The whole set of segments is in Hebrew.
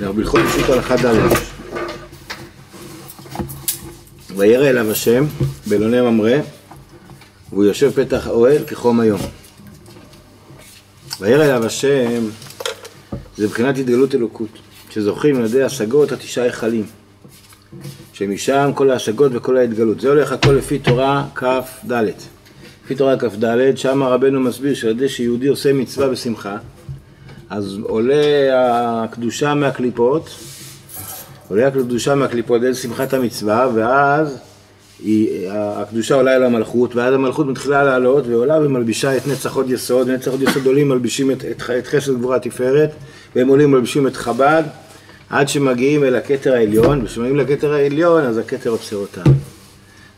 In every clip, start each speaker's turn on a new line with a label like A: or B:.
A: אנחנו בהלכות פשוט הלכה ד' וירא אליו השם באלוני ממרא והוא יושב פתח האוהל כחום היום. וירא אליו השם זה מבחינת התגלות אלוקות שזוכים על ידי השגות התשעה היכלים שמשם כל ההשגות וכל ההתגלות. זה הולך הכל לפי תורה כ"ד לפי תורה כ"ד שם רבנו מסביר שעל ידי שיהודי עושה מצווה בשמחה אז עולה הקדושה מהקליפות, עולה הקדושה מהקליפות על שמחת המצווה, ואז היא, הקדושה עולה אל המלכות, ואז המלכות מתחילה לעלות, ועולה ומלבישה את נצח עוד יסוד, נצח עוד יסוד עולים מלבישים את, את, את חסד גבורה תפארת, והם עולים מלבישים את חב"ד, עד שמגיעים אל הכתר העליון, וכשמגיעים לכתר העליון, אז הכתר עוצר אותם.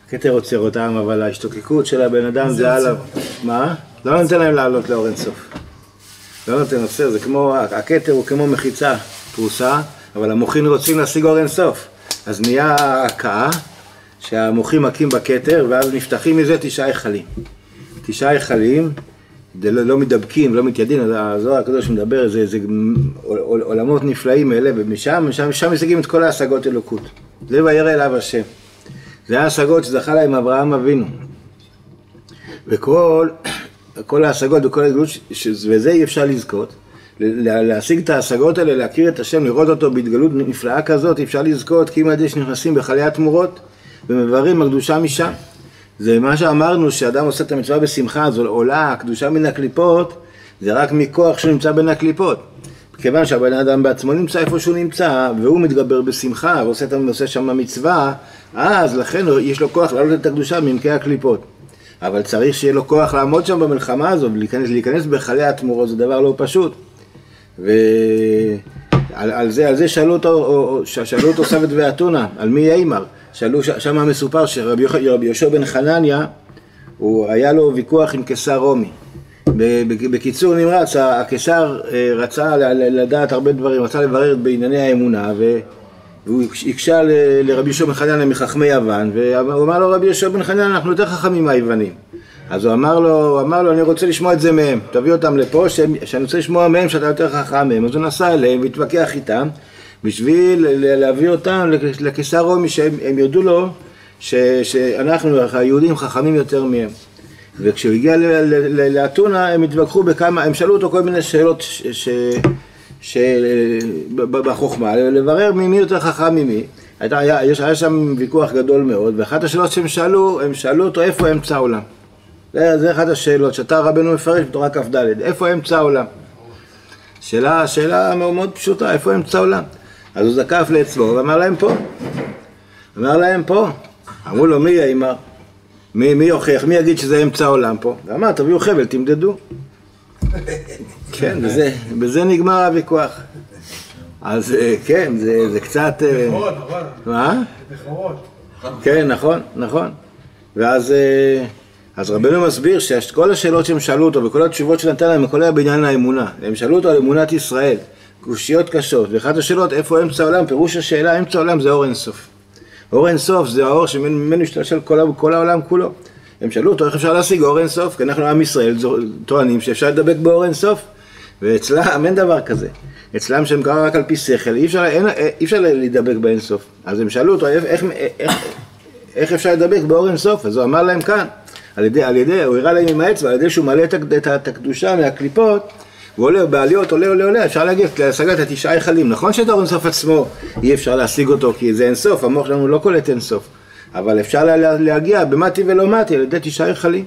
A: הכתר עוצר אותם, אבל ההשתוקקות של הבן אדם זה עליו... מה? לא נותן להם לעלות לאור אינסוף. לא נותן עוצר, זה כמו, הכתר הוא כמו מחיצה פרוסה, אבל המוחים רוצים להשיג אור אינסוף. אז נהיה הכאה, שהמוחים מכים בכתר, ואז נפתחים מזה תשעה היכלים. תשעה היכלים, לא, לא מדבקים, לא מתיידים, אז הזוהר הקדוש מדבר, זה, זה עולמות נפלאים אלה, ומשם, משם, משם משיגים את כל ההשגות אלוקות. זה וירא אליו השם. זה ההשגות שזכה להם אברהם אבינו. וכל כל ההשגות וכל ההתגלות, וזה אי אפשר לזכות. להשיג את ההשגות האלה, להכיר את השם, לראות אותו בהתגלות נפלאה כזאת, אפשר לזכות כי אם עדי שנכנסים בחיי התמורות ומבררים הקדושה משם. זה מה שאמרנו, שאדם עושה את המצווה בשמחה, אז עולה הקדושה מן הקליפות, זה רק מכוח שהוא נמצא בין הקליפות. כיוון שהבן אדם בעצמו נמצא איפה שהוא נמצא, והוא מתגבר בשמחה, ועושה שם מצווה, אז לכן יש לו כוח להעלות את הקדושה מעמקי הקליפות. אבל צריך שיהיה לו כוח לעמוד שם במלחמה הזו ולהיכנס להיכנס בחיי התמורות זה דבר לא פשוט. ועל על זה, על זה שאלו אותו, שאלו אותו סבת ואתונה, על מי אימר? שאלו, שם מסופר שרבי יהושע בן חנניה, הוא היה לו ויכוח עם קיסר רומי. בקיצור נמרץ, הקיסר אה, רצה לדעת הרבה דברים, רצה לברר בענייני האמונה, ו... והוא הקשה לרבי יהושע בן חנניה מחכמי יוון, והוא אמר לו רבי יהושע בן חנניה אנחנו יותר חכמים מהיוונים. אז הוא אמר לו, הוא אמר לו אני רוצה לשמוע את זה מהם, תביא אותם לפה שאני רוצה לשמוע מהם שאתה יותר חכם מהם. אז הוא נסע אליהם והתווכח איתם בשביל להביא אותם לקיסר רומי שהם יודו לו ש, שאנחנו היהודים חכמים יותר מהם. וכשהוא הגיע לאתונה הם התווכחו בכמה, הם שאלו אותו כל מיני שאלות ש, ש, בחוכמה, לברר מי יותר חכם ממי. הייתה, היה, היה שם ויכוח גדול מאוד, ואחת השאלות שהם שאלו, הם שאלו אותו איפה אמצע העולם. זה, זה אחת השאלות שאתה רבנו מפרש בתורה כ"ד, איפה אמצע העולם? שאלה, שאלה מאוד, מאוד פשוטה, איפה אמצע העולם? אז הוא זקף לעצמו ואמר להם פה. אמר להם פה. אמרו לו מי יאמר? מי, מי יוכיח? מי יגיד שזה אמצע העולם פה? ואמר תביאו חבל, תמדדו. כן, בזה, בזה נגמר הוויכוח. אז אה, כן, זה, זה קצת...
B: נכון, נכון.
A: מה? כן, נכון, נכון. ואז אה, אז רבנו מסביר שכל השאלות שהם שאלו אותו וכל התשובות שנתן להם, הכל היה בעניין האמונה. הם שאלו אותו על אמונת ישראל, קושיות קשות. ואחת השאלות, איפה אמצע העולם? פירוש השאלה, אמצע העולם זה אור אינסוף. אור אינסוף זה האור שממנו משתלשל כל, כל העולם כולו. הם שאלו אותו איך אפשר להשיג אור אינסוף, כי אנחנו עם ישראל טוענים שאפשר לדבק באור אינסוף. ואצלם אין דבר כזה. אצלם שהם קראו רק על פי שכל, אי אפשר, אין, אי אפשר להידבק באינסוף. אז הם שאלו אותו, איך, איך, איך, איך אפשר להידבק באור אינסוף? אז הוא אמר להם כאן, על ידי, על ידי, הוא הראה להם עם האצבע, על ידי שהוא מעלה את, את, את הקדושה מהקליפות, ועולה בעליות, עולה, עולה, עולה, אפשר להגיע להשגת התשעה היכלים. נכון שאת האור אינסוף עצמו אי אפשר להשיג אותו, כי זה אינסוף, המוח שלנו לא קולט אינסוף. אבל אפשר לה, להגיע במתי ולא מתי על ידי תשעה היכלים.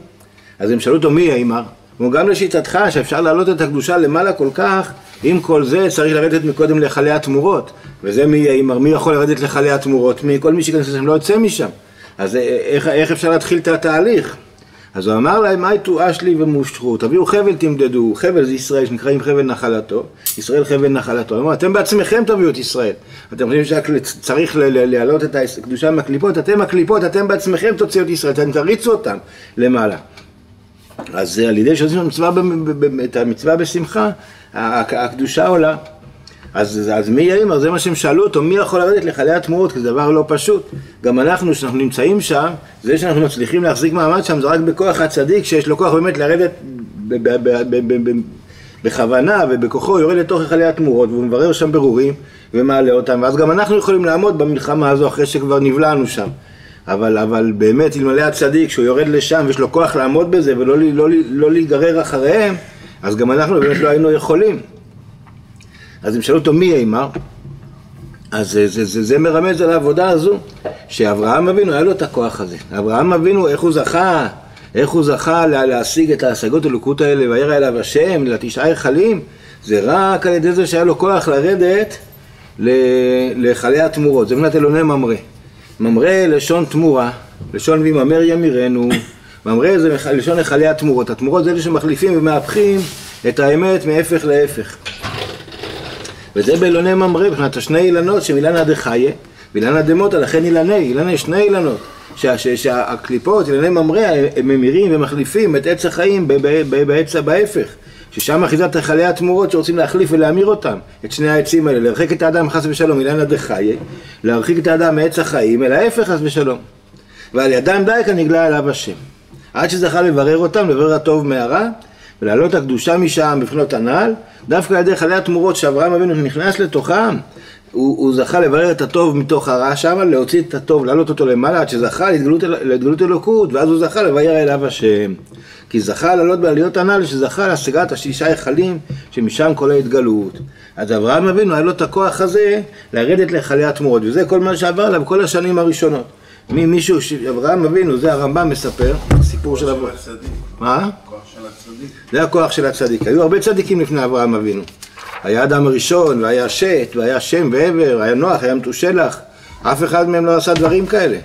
A: אז הם שאלו אותו מי האימר? כמו גם לשיטתך שאפשר להעלות את הקדושה למעלה כל כך, עם כל זה צריך לרדת מקודם להיכלי התמורות. וזה מי, מי יכול לרדת להיכלי התמורות? מי, כל מי שייכנס לשם לא יוצא משם. אז איך, איך אפשר להתחיל את התהליך? אז הוא אמר להם, מהי תואש לי ומושכו, תביאו חבל תמדדו, חבל זה ישראל שנקראים חבל נחלתו, ישראל חבל נחלתו, הוא אמר, אתם בעצמכם תביאו את ישראל, אתם חושבים שצריך להעלות את הקדושה מהקליפות, אתם הקליפות, אתם בעצמכם תוציאו את ישראל, אתם תריצו אותם למעלה. אז על ידי שעושים המצווה, את המצווה בשמחה, הקדושה עולה. אז, אז מי יאמר? זה מה שהם שאלו אותו, מי יכול לרדת לחלי התמורות? כי זה דבר לא פשוט. גם אנחנו, שאנחנו נמצאים שם, זה שאנחנו מצליחים להחזיק מעמד שם, זה רק בכוח הצדיק, שיש לו כוח באמת לרדת בכוונה ובכוחו יורד לתוך היכלי התמורות והוא מברר שם ברורים ומעלה אותם ואז גם אנחנו יכולים לעמוד במלחמה הזו אחרי שכבר נבלענו שם אבל, אבל באמת אלמלא הצדיק שהוא יורד לשם ויש לו כוח לעמוד בזה ולא לא, לא, לא להיגרר אחריהם אז גם אנחנו באמת לא היינו יכולים. אז הם שאלו אותו מי אימר אז זה, זה, זה, זה מרמז על העבודה הזו שאברהם אבינו היה לו את הכוח הזה. אברהם אבינו איך הוא זכה איך הוא זכה לה, להשיג את ההשגות אלוקות האלה וירא אליו השם לתשעה היכלים זה רק על ידי זה שהיה לו כוח לרדת להיכלי התמורות. זה מבחינת אלוני ממרא ממרא לשון תמורה לשון ויממר ימירנו ממרא זה לשון היכלי התמורות. התמורות זה אלה שמחליפים ומהפכים את האמת מהפך להפך. וזה באילוני ממרא, מבחינת השני אילנות שמילנה דחיה ואילנה דמוטה, לכן אילני, אילני שני אילנות. שהקליפות, אילני ממרא, הם ממירים ומחליפים את עץ החיים בעץ בהפך ששם אחיזת היכלי התמורות שרוצים להחליף ולהמיר אותם, את שני העצים האלה, להרחיק את האדם חס ושלום, אילנה דחיה, להרחיק את האדם מעץ החיים, אל ההפך חס ושלום. ועל ידם דייקה נגלה עליו השם. עד שזכה לברר אותם, לברר הטוב מהרע, ולהעלות הקדושה משם בפנות הנעל, דווקא על ידי חלי התמורות שאברהם אבינו נכנס לתוכם, הוא, הוא זכה לברר את הטוב מתוך הרע שם, להוציא את הטוב, להעלות אותו למעלה, עד שזכה להתגלות, להתגלות אלוקות, ואז הוא זכה לבאר אליו השם. כי זכה לעלות בעליות הנ"ל, שזכה להשגת השישה היכלים, שמשם כל ההתגלות. אז אברהם אבינו היה לו את הכוח הזה לרדת להיכלי התמורות, וזה כל מה שעבר עליו כל השנים הראשונות. מי, מישהו, אברהם אבינו, זה הרמב"ם מספר, סיפור של אברהם. מה? זה הכוח של הצדיק. היו הרבה צדיקים לפני אברהם אבינו. היה אדם הראשון, והיה שת, והיה שם ועבר, היה נוח, היה מתושלח. אף אחד מהם לא עשה דברים כאלה.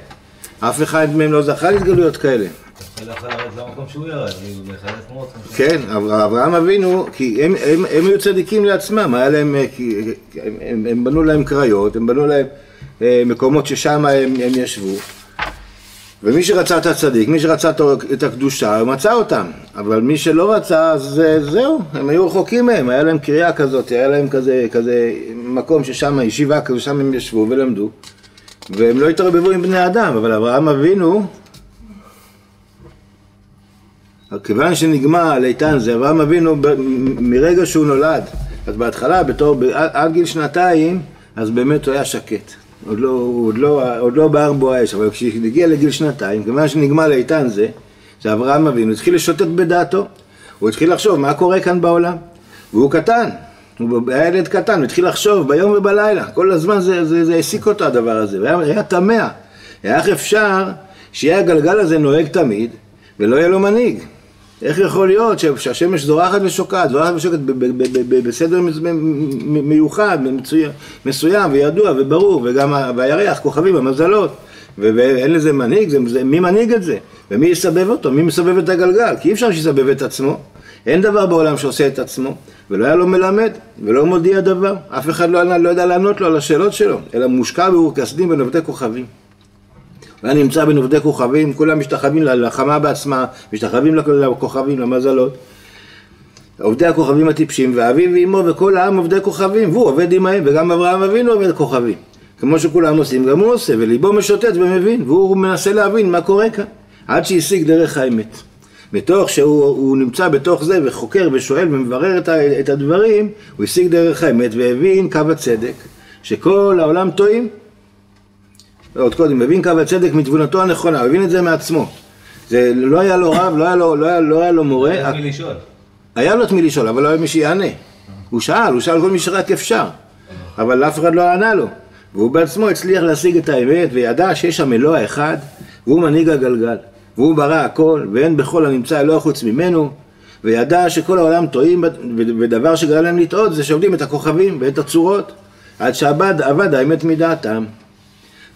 A: אף אחד מהם לא זכה להתגלויות כאלה. כן, אברהם אבינו, כי הם, הם, הם היו צדיקים לעצמם, היה להם, הם, הם, הם בנו להם קריות, הם בנו להם אה, מקומות ששם הם, הם ישבו. ומי שרצה את הצדיק, מי שרצה את הקדושה, הוא מצא אותם. אבל מי שלא רצה, אז זהו, הם היו רחוקים מהם, היה להם קריאה כזאת, היה להם כזה, כזה מקום ששם, ישיבה כזו, שם הם ישבו ולמדו. והם לא התערבבו עם בני אדם, אבל אברהם אבינו, כיוון שנגמר על איתן זה, אברהם אבינו מרגע שהוא נולד, אז בהתחלה, בתור, עד גיל שנתיים, אז באמת הוא היה שקט. עוד לא, עוד לא, עוד לא בער בו האש, אבל כשהגיע לגיל שנתיים, כיוון שנגמר לאיתן זה, זה אברהם אבינו, התחיל לשוטט בדעתו, הוא התחיל לחשוב מה קורה כאן בעולם, והוא קטן, הוא היה ילד קטן, הוא התחיל לחשוב ביום ובלילה, כל הזמן זה, זה, זה העסיק אותו הדבר הזה, והיה תמה, איך אפשר שיהיה הגלגל הזה נוהג תמיד, ולא יהיה לו מנהיג? איך יכול להיות שהשמש זורחת ושוקעת, זורחת ושוקעת בסדר מיוחד, מסוים וידוע וברור, וגם הירח, כוכבים, המזלות, ואין לזה מנהיג, מי מנהיג את זה? ומי יסבב אותו? מי מסבב את הגלגל? כי אי אפשר שיסבב את עצמו. אין דבר בעולם שעושה את עצמו, ולא היה לו מלמד, ולא מודיע דבר. אף אחד לא, לא יודע לענות לו על השאלות שלו, אלא מושקע באור כסדים ונוודי כוכבים. והיה נמצא בין עובדי כוכבים, כולם משתחווים ללחמה בעצמה, משתחווים לכוכבים, למזלות. עובדי הכוכבים הטיפשים, ואביו ואמו וכל העם עובדי כוכבים, והוא עובד עמהם, וגם אברהם אבינו עובד כוכבים. כמו שכולם עושים, גם הוא עושה, וליבו משוטט ומבין, והוא מנסה להבין מה קורה כאן, עד שהשיג דרך האמת. בתוך שהוא נמצא בתוך זה וחוקר ושואל ומברר את הדברים, הוא השיג דרך האמת והבין קו הצדק, שכל העולם טועים, עוד קודם, מבין קו הצדק מתבונתו הנכונה, הוא הבין את זה מעצמו. זה לא היה לו רב, לא היה לו, לא היה, לא היה לו מורה. היה
B: לו את מי לשאול.
A: היה לו את מי לשאול, אבל לא היה מי שיענה. הוא שאל, הוא שאל כל מי שרק אפשר. אבל אף אחד לא ענה לו. והוא בעצמו הצליח להשיג את האמת, וידע שיש שם אלוה אחד, והוא מנהיג הגלגל. והוא ברא הכל, ואין בכל הנמצא אלוה חוץ ממנו, וידע שכל העולם טועים, ודבר שגרם להם לטעות זה שעובדים את הכוכבים ואת הצורות, עד שאבד האמת מדעתם.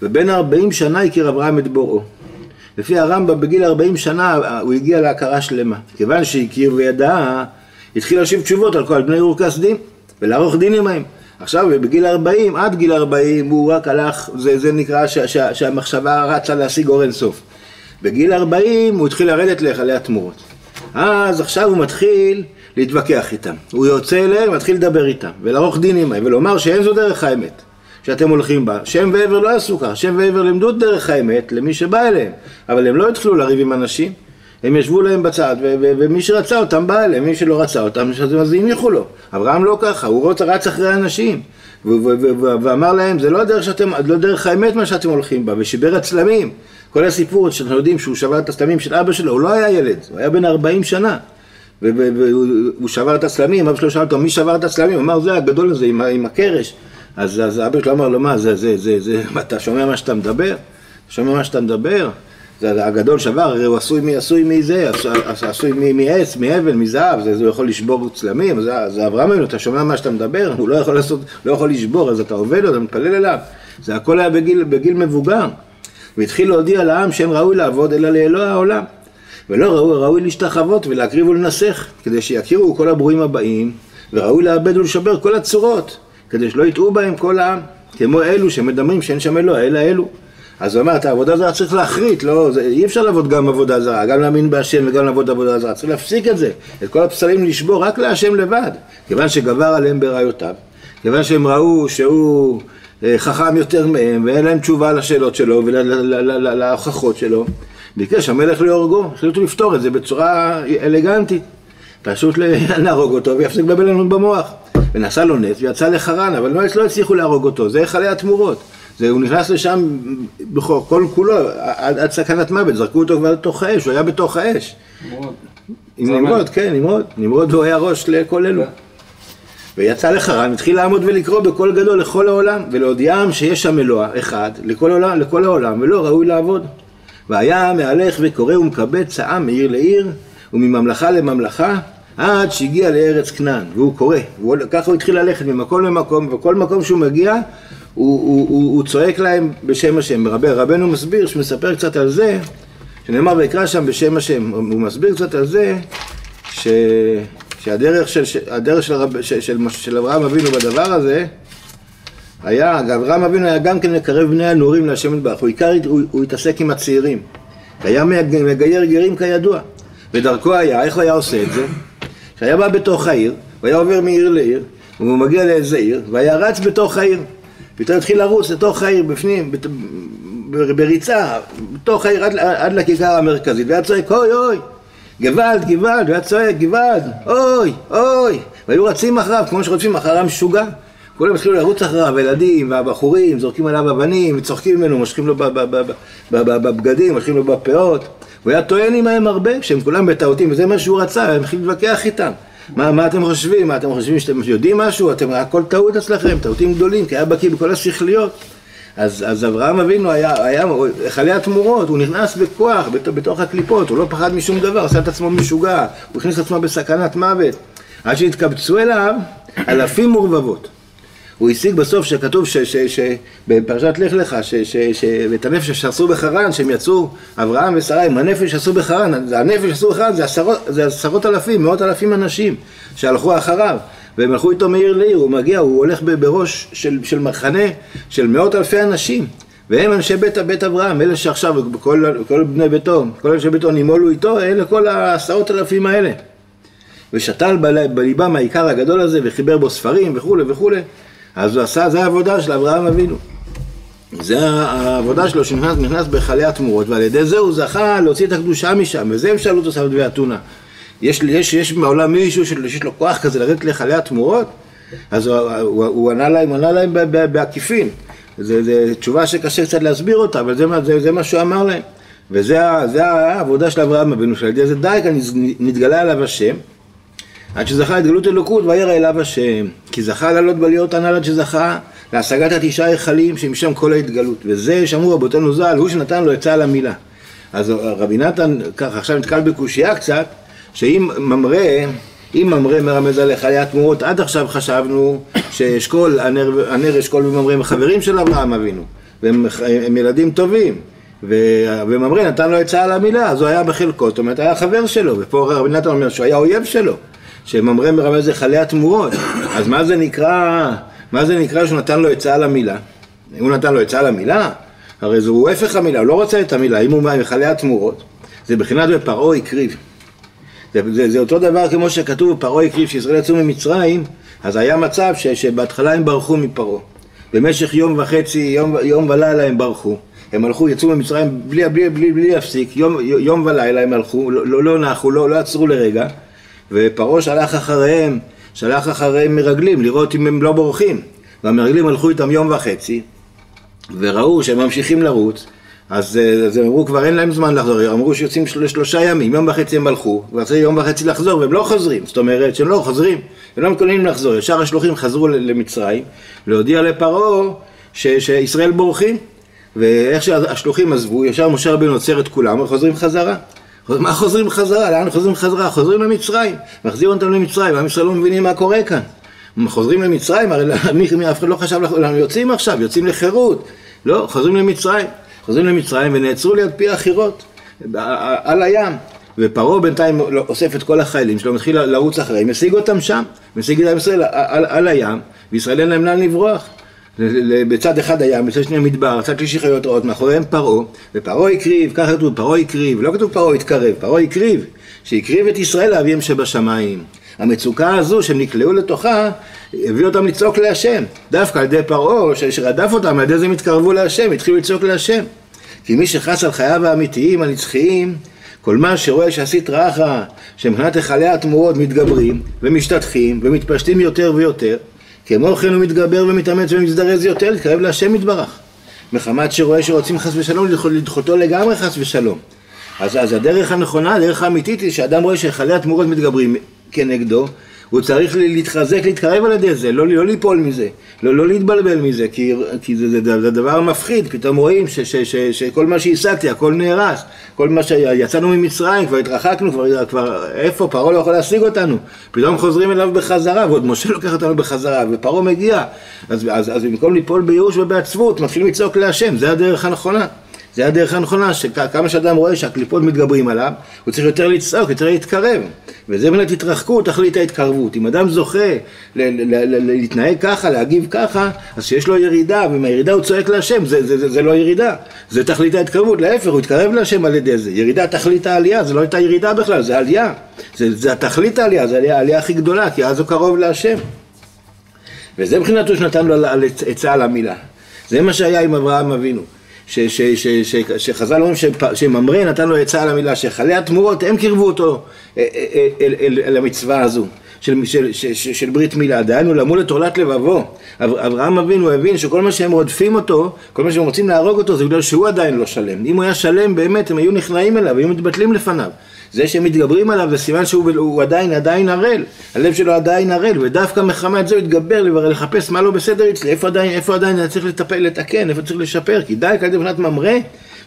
A: ובין 40 שנה הכיר אברהם את בוראו. לפי הרמב"ם בגיל 40 שנה הוא הגיע להכרה שלמה. כיוון שהכיר וידע, התחיל להשיב תשובות על כל בני אור כסדים ולערוך דין עמהם. עכשיו בגיל 40, עד גיל 40 הוא רק הלך, זה, זה נקרא ש, ש, שהמחשבה רצה להשיג אור אינסוף. בגיל 40 הוא התחיל לרדת להיכלי התמורות. אז עכשיו הוא מתחיל להתווכח איתם. הוא יוצא אליהם, מתחיל לדבר איתם, ולערוך דין עמהם, ולומר שאין זו דרך האמת. שאתם הולכים בה. שם ועבר לא עשו כך, שם ועבר לימדו דרך האמת למי שבא אליהם, אבל הם לא התחילו לריב עם אנשים, הם ישבו להם בצד, ומי שרצה אותם בא אליהם, מי שלא רצה אותם, אז הניחו לו. אברהם לא ככה, הוא רץ, רץ אחרי אנשים, ואמר להם, זה לא דרך, שאתם, לא דרך האמת מה שאתם הולכים בה, ושיבר הצלמים. כל הסיפור שאנחנו יודעים שהוא שבר את הצלמים של אבא שלו, הוא לא היה ילד, הוא היה בן 40 שנה. והוא שבר את הצלמים, אבא שלו שאל אותו, מי שבר את הצלמים? הוא אמר, זה הגדול הזה עם, עם הקרש. אז, אז אבא שלו אמר לו, מה, זה, זה, זה, זה, אתה שומע מה שאתה מדבר? אתה שומע מה שאתה מדבר? זה הגדול שבר, הרי הוא עשוי, עשוי מזה, עשוי מעץ, מאבן, מזהב, זה, זה יכול לשבור צלמים, זה, זה אברהם אבינו, אתה שומע מה שאתה מדבר? הוא לא יכול לעשות, לא יכול לשבור, אז אתה עובד לו, אתה מתפלל אליו. זה הכל היה בגיל, בגיל מבוגר. והתחיל להודיע לעם שאין ראוי לעבוד אלא לאלוה העולם. ולא ראוי, ראוי להשתחוות ולהקריב ולנסך, כדי שיכירו כל הברואים הבאים, וראוי לאבד ולשבר כל הצורות, כדי שלא יטעו בהם כל העם, כמו אלו שמדברים שאין שם אלוה, אלא אלו. אז הוא אמר, את העבודה הזרה צריך להחריט, לא, זה, אי אפשר לעבוד גם עבודה זרה, גם להאמין בהשם וגם לעבוד עבודה זרה, צריך להפסיק את זה, את כל הפסלים לשבור רק להשם לבד, כיוון שגבר עליהם בראיותיו, כיוון שהם ראו שהוא אה, חכם יותר מהם ואין להם תשובה לשאלות שלו ולהוכחות שלו, ביקש המלך להורגו, החליטו לפתור את זה בצורה אלגנטית, פשוט להרוג אותו ויפסיק לבלבל לנו במוח, ונעשה לו נס ויצא לחרן, אבל לא, לא הצליחו להרוג אותו, זה היכלי התמורות. זה, הוא נכנס לשם בכל כל כולו, עד, עד סכנת מוות, זרקו אותו כבר לתוך האש, הוא היה בתוך האש. נמרוד. עם נמרוד, כן, נמרוד. נמרוד הוא היה ראש לכל אלו. כן. ויצא לחרן, התחיל לעמוד ולקרוא בקול גדול לכל העולם, ולהודיעם שיש שם אלוה אחד לכל העולם, לכל העולם, ולא ראוי לעבוד. והיה מהלך וקורא ומקבץ העם מעיר לעיר, ומממלכה לממלכה, עד שהגיע לארץ כנען, והוא קורא, ככה הוא התחיל ללכת ממקום למקום, וכל מקום שהוא מגיע, הוא, הוא, הוא, הוא צועק להם בשם השם. רב, רבנו מסביר, שמספר קצת על זה, שנאמר ויקרא שם בשם השם, הוא מסביר קצת על זה, ש, שהדרך של, הדרך של, רב, של, של, של אברהם אבינו בדבר הזה, היה, אברהם אבינו היה גם כן לקרב בני הנורים להשם יתברך, הוא עיקר, הוא, הוא התעסק עם הצעירים, היה מגייר גרים כידוע, ודרכו היה, איך הוא היה עושה את זה? כשהיה בא בתוך העיר, הוא היה עובר מעיר לעיר, והוא מגיע לאיזה עיר, והיה רץ בתוך העיר. פתאום התחיל לרוץ לתוך העיר, בפנים, בריצה, בתוך העיר עד, עד לכיכר המרכזית, והיה צועק אוי אוי, גוואלד, גוואלד, והיה צועק גוואלד, אוי, אוי, והיו רצים אחריו, כמו שרודפים אחריו משוגע. כולם התחילו לרוץ אחריו, הילדים והבחורים, זורקים עליו אבנים, צוחקים ממנו, מושכים לו בבגדים, מושכים לו בפאות. הוא היה טוען עמהם הרבה, שהם כולם בטעותים, וזה מה שהוא רצה, הם התחילו להתווכח איתם. מה, מה אתם חושבים? מה אתם חושבים שאתם יודעים משהו? אתם, הכל טעות אצלכם, טעותים גדולים, כי היה בקיא בכל השכליות. אז, אז אברהם אבינו היה, היה היכלי התמורות, הוא נכנס בכוח בת, בתוך הקליפות, הוא לא פחד משום דבר, עשה את עצמו משוגע, הוא הכניס את עצמו בסכנת מוות. עד שהתקבצו אליו אלפים ורבבות. הוא השיג בסוף שכתוב בפרשת לך לך, ואת הנפש שעשו בחרן, שהם יצאו, אברהם ושרה עם הנפש שעשו בחרן, הנפש שעשו בחרן זה עשרות, זה עשרות אלפים, מאות אלפים אנשים שהלכו אחריו, והם הלכו איתו מעיר לעיר, הוא מגיע, הוא הולך בראש של, של מחנה של מאות אלפי אנשים, והם אנשי בית, בית אברהם, אלה שעכשיו, כל, כל בני ביתו, כל אנשי ביתו נימולו איתו, אלה כל העשרות אלפים האלה. ושתל בליבם העיקר הגדול הזה, וחיבר בו ספרים וכולי וכולי. אז הוא עשה, זה העבודה של אברהם אבינו. זה העבודה שלו שנכנס בהיכלי התמורות, ועל ידי זה הוא זכה להוציא את הקדושה משם, וזה הם שאלו אותו סבא ואתונה. יש, יש, יש בעולם מישהו שיש לו כוח כזה לרדת להיכלי התמורות? אז הוא, הוא, הוא ענה להם, ענה להם בעקיפין. זו תשובה שקשה קצת להסביר אותה, אבל זה, זה, זה מה שהוא אמר להם. וזה העבודה של אברהם אבינו, שעל ידי זה די כאן נתגלה עליו השם. עד שזכה להתגלות אלוקות וירא אליו השם. כי זכה לעלות בלהיות הנ"ל עד שזכה להשגת התשעה היכלים שמשם כל ההתגלות. וזה שמעו רבותינו ז"ל הוא שנתן לו עצה על המילה. אז רבי נתן ככה עכשיו נתקל בקושייה קצת שאם ממרא אם ממרא מרמז על חיי התמורות עד עכשיו חשבנו שאשכול הנר, הנר אשכול וממרא הם חברים של אברהם אבינו והם ילדים טובים. וממרא נתן לו עצה על המילה אז הוא היה בחלקו זאת אומרת היה חבר שלו. ופה רבי נתן אומר שהוא היה אויב שלו שממרא מרמז לחלי התמורות. אז מה זה נקרא, מה זה נקרא שהוא נתן לו עצה על המילה? הוא נתן לו עצה על המילה? הרי זהו הפך המילה, הוא לא רוצה את המילה, אם הוא מחלי התמורות, זה בחינת בפרעה הקריב. זה, זה, זה אותו דבר כמו שכתוב בפרעה הקריב, שישראל יצאו ממצרים, אז היה מצב ש, שבהתחלה הם ברחו מפרעה. במשך יום וחצי, יום, יום ולילה הם ברחו. הם הלכו, יצאו ממצרים בלי, בלי, בלי, בלי להפסיק, יום, יום ולילה הם הלכו, לא, לא, לא נחו, לא, לא עצרו לרגע, ופרעה שלח אחריהם, שלח אחריהם מרגלים לראות אם הם לא בורחים, והמרגלים הלכו איתם יום וחצי, וראו שהם ממשיכים לרוץ, אז, אז הם אמרו כבר אין להם זמן לחזור, אמרו שיוצאים של, לשלושה ימים, יום וחצי הם הלכו, ואחרי יום וחצי לחזור, והם לא חוזרים, זאת אומרת שהם לא חוזרים, הם לא מתכוננים לחזור, ישר השלוחים חזרו למצרים, להודיע לפרעה שישראל בורחים, ואיך שהשלוחים עזבו, ישר משה רבינו עוצר את כולם וחוזרים חזרה. מה חוזרים חזרה? לאן חוזרים חזרה? חוזרים למצרים, מחזיר אותם למצרים, עם ישראל לא מבינים מה קורה כאן. חוזרים למצרים, הרי מי, אף אחד לא חשב, אנחנו יוצאים עכשיו, יוצאים לחירות. לא, חוזרים למצרים. חוזרים למצרים ונעצרו ליד פי החירות, על הים. ופרעה בינתיים אוסף את כל החיילים שלו, מתחיל לרוץ אחריהם, משיג אותם שם, משיג את עם ישראל על, על הים, וישראל אין להם לאן לברוח. בצד אחד הים, בצד שני המדבר, בצד שלישי חיות רעות, מאחוריהם פרעה, ופרעה הקריב, ככה כתוב, פרעה הקריב, לא כתוב פרעה התקרב, פרעה הקריב, שהקריב את ישראל לאביהם שבשמיים. המצוקה הזו שהם נקלעו לתוכה, הביא אותם לצעוק להשם. דווקא על ידי פרעה, שרדף אותם, על ידי זה הם התקרבו להשם, התחילו לצעוק להשם. כי מי שחס על חייו האמיתיים, הנצחיים, כל מה שרואה שעשית רעך, שמבחינת היכלי התמורות מתגברים, ומשתטחים, ומתפשטים יותר ויותר, כמו כן הוא מתגבר ומתאמץ ומזדרז יותר, להתקרב להשם יתברך. מחמת שרואה שרוצים חס ושלום לדחותו לגמרי חס ושלום. אז, אז הדרך הנכונה, הדרך האמיתית היא שאדם רואה שהיכלי התמורות מתגברים כנגדו, הוא צריך להתחזק, להתקרב על ידי זה, לא, לא ליפול מזה, לא, לא להתבלבל מזה, כי, כי זה, זה, זה, דבר מפחיד, פתאום רואים ש, ש, ש, ש, שכל מה שהשגתי, הכל נהרס, כל מה שיצאנו ממצרים, כבר התרחקנו, כבר, כבר איפה, פרעה לא יכול להשיג אותנו, פתאום חוזרים אליו בחזרה, ועוד משה לוקח אותנו בחזרה, ופרעה מגיע, אז, אז, אז במקום ליפול בייאוש ובעצבות, מתחילים לצעוק להשם, זה הדרך הנכונה. זה הדרך הנכונה, שכמה שאדם רואה שהקליפות מתגברים עליו, הוא צריך יותר לצעוק, יותר להתקרב. וזה באמת התרחקות, תכלית ההתקרבות. אם אדם זוכה להתנהג ככה, להגיב ככה, אז שיש לו ירידה, ומהירידה הוא צועק להשם, זה, זה, זה, זה לא ירידה, זה תכלית ההתקרבות, להפך, הוא התקרב להשם על ידי זה. ירידה תכלית העלייה, זה לא הייתה ירידה בכלל, זה עלייה. זה, זה התכלית העלייה, זה העלייה הכי גדולה, כי אז הוא קרוב להשם. וזה מבחינתו שנתן לו עצה על המילה. זה מה שהיה עם אברהם אבינו. שחז"ל אומרים שממרא נתן לו עצה על המילה שחלי התמורות הם קירבו אותו אה, אה, אה, אל, המצווה הזו של, של, של, של, של ברית מילה, דהיינו למול את עורלת לבבו. אברהם אבינו הבין שכל מה שהם רודפים אותו, כל מה שהם רוצים להרוג אותו זה בגלל שהוא עדיין לא שלם. אם הוא היה שלם באמת הם היו נכנעים אליו, היו מתבטלים לפניו. זה שהם מתגברים עליו זה סימן שהוא עדיין עדיין ערל, הלב שלו עדיין ערל, ודווקא מחמת זה הוא יתגבר לחפש מה לא בסדר אצלי, איפה עדיין, איפה עדיין אני צריך לטפל, לתקן, איפה צריך לשפר, כי די כאלה מבחינת ממרא,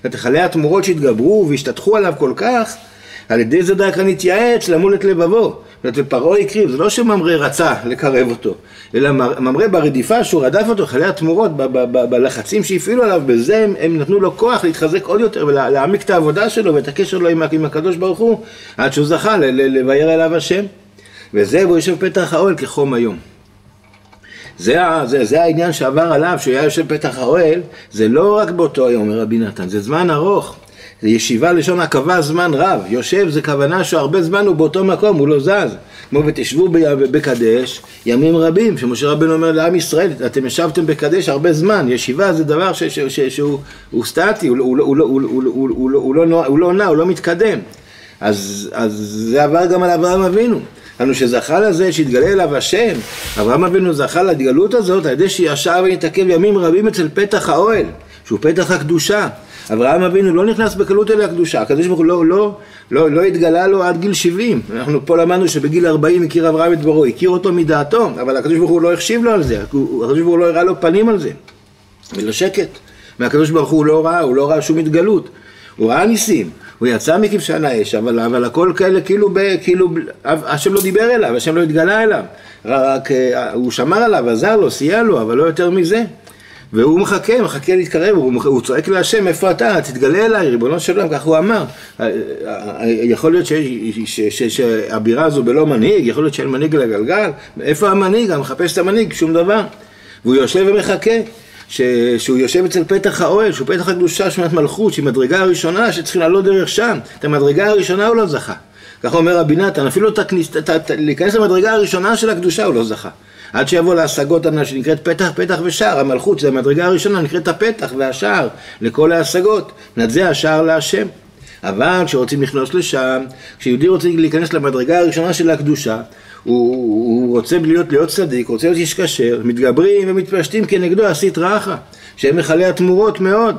A: ותכלי התמורות שהתגברו והשתטחו עליו כל כך, על ידי זה דק נתייעץ למול את לבבו. ופרעה הקריב, זה לא שממרא רצה לקרב אותו, אלא ממרא ברדיפה שהוא רדף אותו, חילי התמורות, בלחצים שהפעילו עליו, בזה הם, הם נתנו לו כוח להתחזק עוד יותר ולהעמיק את העבודה שלו ואת הקשר שלו עם, עם הקדוש ברוך הוא, עד שהוא זכה לבאר אליו השם. וזה, והוא יושב פתח האוהל כחום היום. זה, זה, זה העניין שעבר עליו, שהוא היה יושב פתח האוהל, זה לא רק באותו היום, אומר רבי נתן, זה זמן ארוך. ישיבה לשון עכבה זמן רב, יושב זה כוונה שהרבה זמן הוא באותו מקום, הוא לא זז. כמו ותשבו בקדש ימים רבים, שמשה רבנו אומר לעם ישראל, אתם ישבתם בקדש הרבה זמן, ישיבה זה דבר ש, ש, ש, שהוא סטטי, הוא לא, לא, לא, לא נע, הוא לא מתקדם. אז, אז זה עבר גם על אברהם אבינו. אנו שזכה לזה שהתגלה אליו השם, אברהם אבינו זכה להתגלות הזאת על ידי שישב ונתעכב ימים רבים אצל פתח האוהל, שהוא פתח הקדושה. אברהם אבינו לא נכנס בקלות אל הקדושה, הקדוש ברוך הוא לא, לא, לא, לא התגלה לו עד גיל 70. אנחנו פה למדנו שבגיל 40 הכיר אברהם את ברו, הכיר אותו מדעתו, אבל הקדוש ברוך הוא לא החשיב לו על זה, הקדוש ברוך הוא לא הראה לו פנים על זה. ולא שקט. מהקדוש ברוך הוא לא ראה, הוא לא ראה שום התגלות. הוא ראה ניסים, הוא יצא מכבשן האש, אבל, אבל הכל כאלה כאילו, ב, כאילו, השם לא דיבר אליו, השם לא התגלה אליו, רק אה, הוא שמר עליו, עזר לו, סייע לו, אבל לא יותר מזה. והוא מחכה, מחכה להתקרב, הוא, הוא צועק להשם, איפה אתה? תתגלה אליי, ריבונו של עולם, כך הוא אמר. יכול להיות שהבירה הזו בלא מנהיג, יכול להיות שאין מנהיג לגלגל, איפה המנהיג? אני מחפש את המנהיג, שום דבר. והוא יושב ומחכה. ש... שהוא יושב אצל פתח האוהל, שהוא פתח הקדושה שמת מלכות, שהיא מדרגה הראשונה שצריכים לעלות דרך שם. את המדרגה הראשונה הוא לא זכה. ככה אומר רבי נתן, אפילו תכניס, ת, ת, להיכנס למדרגה הראשונה של הקדושה הוא לא זכה. עד שיבוא להשגות הנ"ל שנקראת פתח, פתח ושער, המלכות זה המדרגה הראשונה נקראת הפתח והשער לכל ההשגות, זה השער להשם. אבל כשרוצים לכנוס לשם, כשיהודי רוצה להיכנס למדרגה הראשונה של הקדושה, הוא, הוא רוצה להיות, להיות צדיק, רוצה להיות איש כשר, מתגברים ומתפשטים כנגדו עשית רעך, שהם מכלי התמורות מאוד.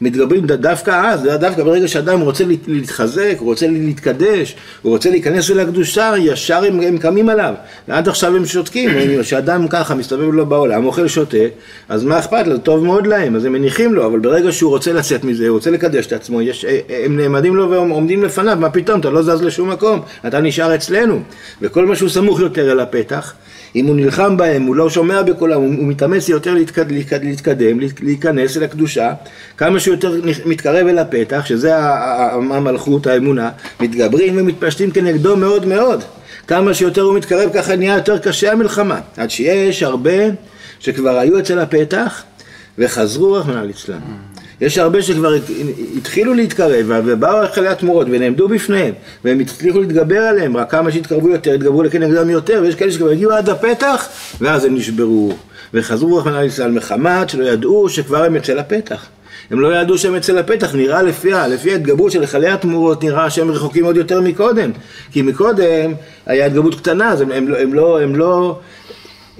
A: מתגברים דווקא אז, דווקא ברגע שאדם רוצה להתחזק, רוצה להתקדש, הוא רוצה להיכנס אל הקדושה, ישר הם, הם קמים עליו. עד עכשיו הם שותקים, כשאדם ככה מסתובב לו בעולם, אוכל שותה, אז מה אכפת לו? טוב מאוד להם, אז הם מניחים לו, אבל ברגע שהוא רוצה לצאת מזה, הוא רוצה לקדש את עצמו, יש, הם נעמדים לו ועומדים לפניו, מה פתאום, אתה לא זז לשום מקום, אתה נשאר אצלנו. וכל מה שהוא סמוך יותר אל הפתח, אם הוא נלחם בהם, הוא לא שומע בקולם, הוא מתאמץ יותר להתקד, להתקד, להתקדם, להיכנס אל הקדושה, כמה שהוא יותר מתקרב אל הפתח, שזה המלכות, האמונה, מתגברים ומתפשטים כנגדו מאוד מאוד. כמה שיותר הוא מתקרב, ככה נהיה יותר קשה המלחמה. עד שיש הרבה שכבר היו אצל הפתח וחזרו רחמנא ליצלן. יש הרבה שכבר התחילו להתקרב ובאו אחרי התמורות ונעמדו בפניהם והם הצליחו להתגבר עליהם, רק כמה שהתקרבו יותר, התגברו לכנגדם יותר ויש כאלה שכבר הגיעו עד הפתח ואז הם נשברו וחזרו רחמנא ליצלן מחמת שלא ידעו שכבר הם אצל הפתח הם לא ידעו שהם אצל הפתח, נראה לפי, לפי ההתגברות של היכלי התמורות, נראה שהם רחוקים עוד יותר מקודם. כי מקודם היה התגברות קטנה, אז הם, הם, הם לא, הם לא, הם לא,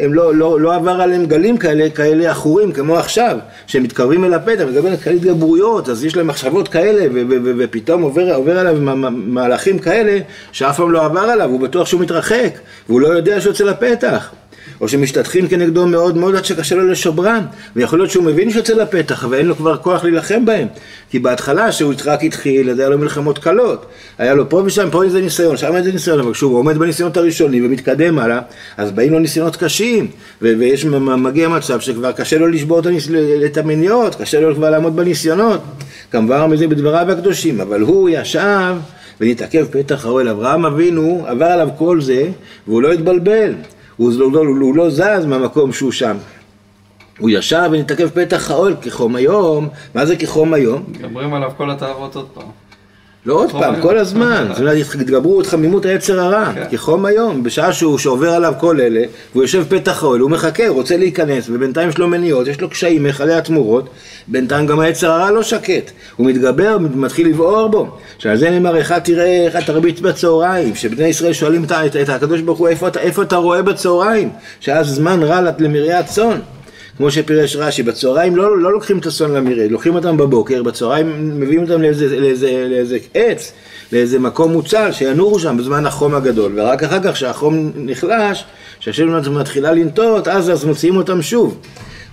A: לא, לא עבר עליהם גלים כאלה, כאלה עכורים כמו עכשיו, שהם מתקרבים אל הפתח, לגבי כאלה התגברויות, אז יש להם מחשבות כאלה, ו- ו- ו- ופתאום עובר, עובר עליו מהלכים כאלה, שאף פעם לא עבר עליו, הוא בטוח שהוא מתרחק, והוא לא יודע שהוא אצל הפתח. או שמשתטחים כנגדו מאוד מאוד עד שקשה לו לשברם, ויכול להיות שהוא מבין שיוצא לפתח ואין לו כבר כוח להילחם בהם, כי בהתחלה שהוא רק התחיל, אז היה לו מלחמות קלות, היה לו פה ושם, פה איזה ניסיון, שם איזה ניסיון, אבל כשהוא עומד בניסיונות הראשונים ומתקדם הלאה, אז באים לו ניסיונות קשים, ו- ויש מגיע מצב שכבר קשה לו לשבור את המניות, קשה לו כבר לעמוד בניסיונות, כמובן מזה בדבריו הקדושים, אבל הוא ישב ונתעכב פתח האוהל, אברהם אבינו עבר עליו כל זה, והוא לא התבלבל. הוא לא, לא, הוא לא זז מהמקום שהוא שם. הוא ישב ונתקף פתח האוהל כחום היום, מה זה כחום היום?
B: מדברים עליו כל התאוות עוד פעם.
A: לא עוד פעם, כל הזמן, זאת אומרת, התגברו את חמימות היצר הרע, כן. כחום היום, בשעה שהוא שעובר עליו כל אלה, והוא יושב פתח האוהל, הוא מחכה, הוא רוצה להיכנס, ובינתיים יש לו מניעות, יש לו קשיים, מכלי התמורות, בינתיים גם היצר הרע לא שקט, הוא מתגבר, מתחיל לבעור בו. שעל זה נאמר, איך תראה, איך תרביץ בצהריים, שבני ישראל שואלים את הקדוש ברוך הוא, איפה אתה רואה בצהריים? שאז זמן רע למרעה הצאן. כמו שפירש רש"י, בצהריים לא, לא לוקחים את הצאן למרעה, לוקחים אותם בבוקר, בצהריים מביאים אותם לאיזה, לאיזה, לאיזה עץ, לאיזה מקום מוצל, שינורו שם בזמן החום הגדול, ורק אחר כך כשהחום נחלש, כשהשם מתחילה לנטות, אז אז מוציאים אותם שוב.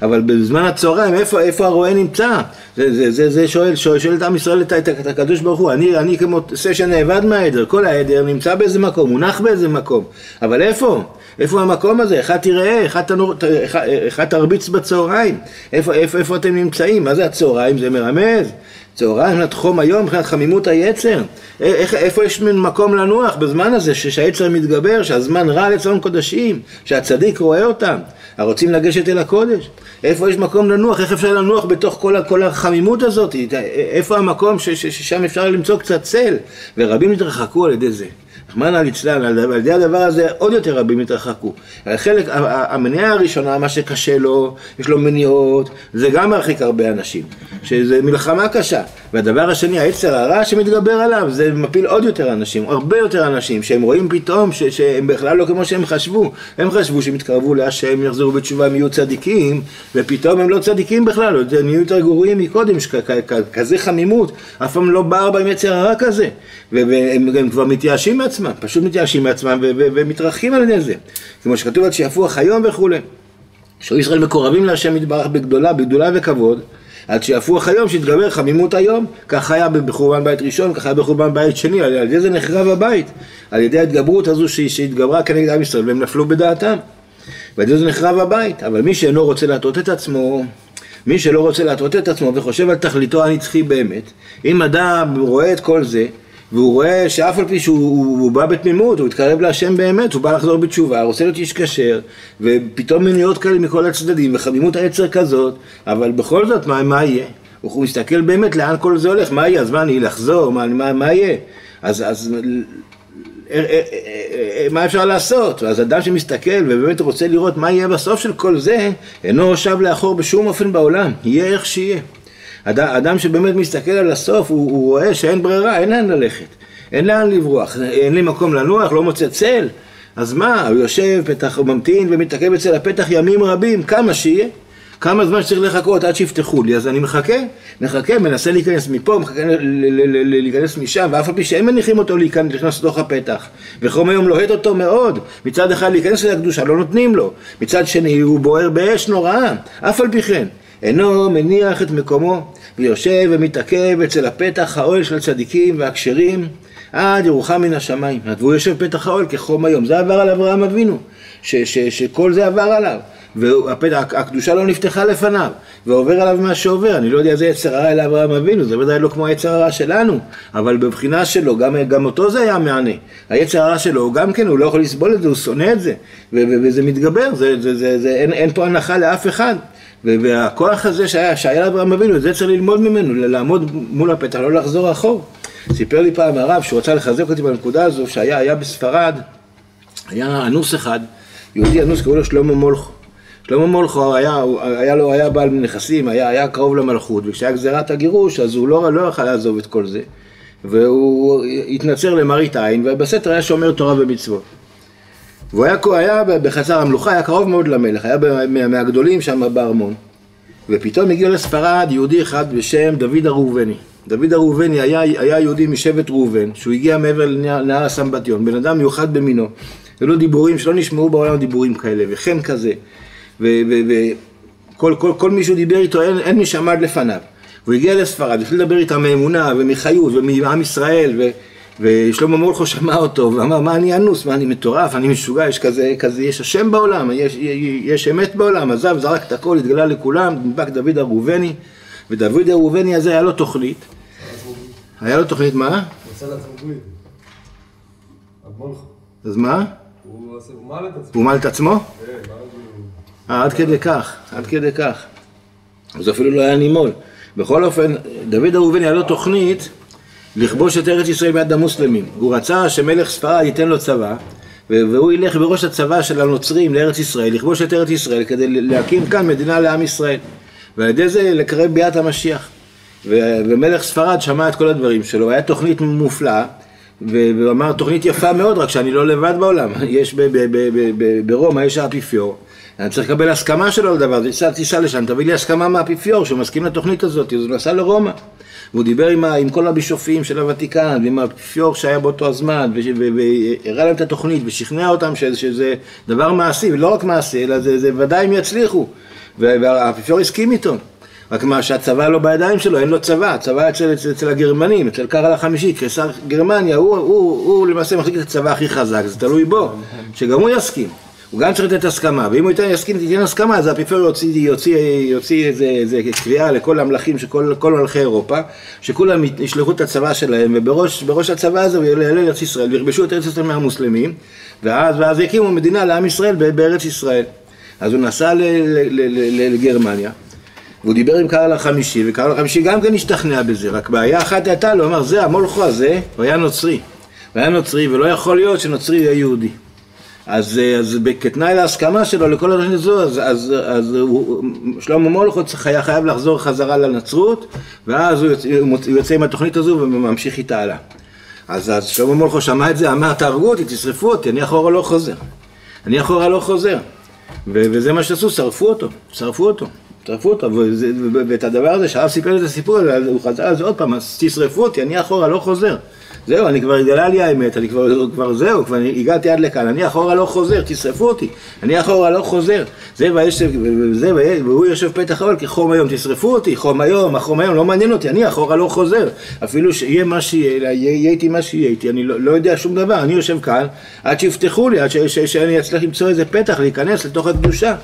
A: אבל בזמן הצהריים, איפה, איפה הרועה נמצא? זה, זה, זה, זה שואל, שואל, שואל את עם ישראל את, את, את הקדוש ברוך הוא, אני, אני כמו זה שנאבד מהעדר, כל העדר נמצא באיזה מקום, מונח באיזה מקום, אבל איפה? איפה המקום הזה? אחד תראה, אחד, תנור, אחד, אחד תרביץ בצהריים, איפה, איפה, איפה אתם נמצאים? מה זה הצהריים? זה מרמז? צהריים מבחינת חום היום, מבחינת חמימות היצר. איך, איפה יש מין מקום לנוח בזמן הזה שהיצר מתגבר, שהזמן רע לצום קודשים, שהצדיק רואה אותם, הרוצים לגשת אל הקודש. איפה יש מקום לנוח? איך אפשר לנוח בתוך כל, כל החמימות הזאת? איפה המקום ש, ש, ששם אפשר למצוא קצת צל? ורבים התרחקו על ידי זה. רחמנא ליצלן, על ידי הדבר הזה עוד יותר רבים התרחקו. חלק, המניעה הראשונה, מה שקשה לו, יש לו מניעות, זה גם מרחיק הרבה אנשים, שזה מלחמה קשה. והדבר השני, היצר הרע שמתגבר עליו, זה מפיל עוד יותר אנשים, הרבה יותר אנשים, שהם רואים פתאום ש, שהם בכלל לא כמו שהם חשבו. הם חשבו שהם יתקרבו להשם, יחזרו בתשובה, הם יהיו צדיקים, ופתאום הם לא צדיקים בכלל, הם יהיו יותר גרועים מקודם, כזה חמימות, אף פעם לא בער בהם יצר הרע כזה. והם כבר מתייאשים מעצמם, פשוט מתייאשים מעצמם ומתרחקים על ידי זה. כמו שכתוב עד שיפוח היום וכולי. שאו ישראל מקורבים להשם יתברך בגדולה, בגדולה וכבוד, עד שיפוח היום שיתגבר חמימות היום. כך היה בחורבן בית ראשון, כך היה בחורבן בית שני, על ידי זה נחרב הבית. על ידי ההתגברות הזו שהתגברה כנגד עם ישראל והם נפלו בדעתם. ועל ידי זה נחרב הבית. אבל מי שאינו רוצה להטעות את עצמו, מי שלא רוצה להטעות את עצמו וחושב על תכליתו הנצחי באמת, אם אדם רואה את כל זה, והוא רואה שאף על פי שהוא בא בתמימות, הוא התקרב להשם באמת, הוא בא לחזור בתשובה, רוצה להיות איש כשר, ופתאום מניות כאלה מכל הצדדים, וחמימות העצר כזאת, אבל בכל זאת, מה, מה יהיה? הוא מסתכל באמת לאן כל זה הולך, מה יהיה? אז מה, אני לחזור? מה, מה, מה יהיה? אז, אז מה אפשר לעשות? אז אדם שמסתכל ובאמת רוצה לראות מה יהיה בסוף של כל זה, אינו שב לאחור בשום אופן בעולם, יהיה איך שיהיה. אדם, אדם שבאמת מסתכל על הסוף, הוא, הוא רואה שאין ברירה, אין לאן ללכת, אין לאן לברוח, אין לי מקום לנוח, לא מוצא צל, אז מה, הוא יושב, פתח, הוא ממתין ומתעכב אצל הפתח ימים רבים, כמה שיהיה. כמה זמן שצריך לחכות עד שיפתחו לי, אז אני מחכה, מחכה, מנסה להיכנס מפה, מחכה להיכנס משם, ואף על פי שהם מניחים אותו להיכנס לתוך הפתח. וחום היום לוהט אותו מאוד, מצד אחד להיכנס לקדושה, לא נותנים לו, מצד שני הוא בוער באש נוראה, אף על פי כן. אינו מניח את מקומו, ויושב ומתעכב אצל הפתח האוהל של הצדיקים והכשרים, עד ירוחם מן השמיים. והוא יושב פתח האוהל כחום היום. זה עבר על אברהם אבינו, ש, ש, שכל זה עבר עליו. והקדושה לא נפתחה לפניו, ועובר עליו מה שעובר, אני לא יודע איזה יצר הרע אל אברהם אבינו, זה ודאי לא כמו היצר הרע שלנו, אבל בבחינה שלו, גם, גם אותו זה היה מענה. היצר הרע שלו, גם כן, הוא לא יכול לסבול את זה, הוא שונא את זה, וזה מתגבר, זה, זה, זה, זה, אין, אין פה הנחה לאף אחד. והכוח הזה שהיה, שהיה לאברהם אבינו, את זה צריך ללמוד ממנו, לעמוד מול הפתח, לא לחזור אחור. סיפר לי פעם הרב שהוא רצה לחזק אותי בנקודה הזו, שהיה בספרד, היה אנוס אחד, יהודי אנוס, קראו לו שלמה מולכו. שלמה מולכו היה, היה לו, היה בעל נכסים, היה, היה קרוב למלכות, וכשהיה גזירת הגירוש, אז הוא לא, לא יכל לעזוב את כל זה. והוא התנצר למראית עין, ובסתר היה שומר תורה ומצוות. והוא היה, היה בחצר המלוכה, היה קרוב מאוד למלך, היה מהגדולים שם בארמון. ופתאום הגיע לספרד יהודי אחד בשם דוד הראובני. דוד הראובני היה, היה יהודי משבט ראובן, שהוא הגיע מעבר לנהר הסמבטיון, בן אדם מיוחד במינו. היו דיבורים שלא נשמעו בעולם דיבורים כאלה, וכן כזה. וכל כל, כל מי שהוא דיבר איתו, אין, אין מי שעמד לפניו. והוא הגיע לספרד, התחיל לדבר איתם מאמונה ומחיות ומעם ישראל, ו, ושלמה מולכו שמע אותו ואמר, מה אני אנוס, מה אני מטורף, אני משוגע, יש כזה, כזה, יש השם בעולם, יש, יש אמת בעולם, עזב, זרק את הכל, התגלה לכולם, נדבק דוד הראובני, ודוד הראובני הזה היה לו תוכנית. היה לו תוכנית מה? אז מה? הוא מל את עצמו? כן, אה, עד כדי כך, עד כדי כך. אז אפילו לא היה נימול. בכל אופן, דוד הראובני היה לו תוכנית לכבוש את ארץ ישראל ביד המוסלמים. הוא רצה שמלך ספרד ייתן לו צבא, והוא ילך בראש הצבא של הנוצרים לארץ ישראל, לכבוש את ארץ ישראל כדי להקים כאן מדינה לעם ישראל. ועל ידי זה לקרב ביאת המשיח. ומלך ספרד שמע את כל הדברים שלו, היה תוכנית מופלאה, והוא אמר תוכנית יפה מאוד, רק שאני לא לבד בעולם. יש ברומא, יש האפיפיור. אני צריך לקבל הסכמה שלו לדבר תיסע לשם, תביא לי הסכמה מהאפיפיור שהוא מסכים לתוכנית הזאת, אז הוא נסע לרומא. והוא דיבר עם, עם כל הבישופים של הוותיקן, ועם האפיפיור שהיה באותו הזמן, והראה להם את התוכנית, ושכנע אותם שזה, שזה דבר מעשי, ולא רק מעשי, אלא זה, זה ודאי הם יצליחו. והאפיפיור הסכים איתו. רק מה שהצבא לא בידיים שלו, אין לו צבא, הצבא אצל, אצל, אצל הגרמנים, אצל קרל החמישי, קיסר גרמניה, הוא, הוא, הוא, הוא למעשה מחזיק את הצבא הכי חזק, זה תלוי בו, שגם הוא יסכים. הוא גם צריך לתת הסכמה, ואם הוא ייתן, יסכים, תיתן הסכמה, אז האפיפיור יוציא, יוציא, יוציא איזה, איזה קריאה לכל המלכים של כל, מלכי אירופה, שכולם ישלחו את הצבא שלהם, ובראש הצבא הזה הוא יעלה לארץ ישראל, ויכבשו את ארץ ישראל מהמוסלמים, ואז, ואז יקימו מדינה לעם ישראל בארץ ישראל. אז הוא נסע לגרמניה, והוא דיבר עם קהל החמישי, וקהל החמישי גם כן השתכנע בזה, רק בעיה אחת הייתה לו, הוא אמר, זה המולכו הזה, הוא היה נוצרי. הוא היה נוצרי, ולא יכול להיות שנוצרי יהיה יהודי. אז, אה, אז כתנאי להסכמה שלו לכל הדברים הזו, אז, אז, אז הוא, שלמה מולכות היה חייב לחזור חזרה לנצרות, ואז הוא יוצא, הוא יוצא עם התוכנית הזו וממשיך איתה הלאה. אז, אז שלמה מולכו שמע את זה, אמר, תהרגו אותי, תשרפו אותי, אני אחורה לא חוזר. אני אחורה לא חוזר. ו, וזה מה שעשו, שרפו אותו, שרפו אותו. שרפו אותו, וזה, ואת הדבר הזה, שהרב סיפר את הסיפור, הוא חזר על זה עוד פעם, אז תשרפו אותי, אני אחורה לא חוזר. זהו, אני כבר התגלה לי האמת, אני כבר, כבר זהו, כבר הגעתי עד לכאן, אני אחורה לא חוזר, תשרפו אותי, אני אחורה לא חוזר. זה ויש, וזה, והוא יושב פתח האוהל כחום היום, תשרפו אותי, חום היום, החום היום, לא מעניין אותי, אני אחורה לא חוזר. אפילו שיהיה מה שיהיה, יהיה איתי מה שיהיה איתי, אני לא, לא יודע שום דבר, אני יושב כאן עד שיפתחו לי, עד ש, ש, שאני אצליח למצוא איזה פתח להיכנס לתוך הקדושה.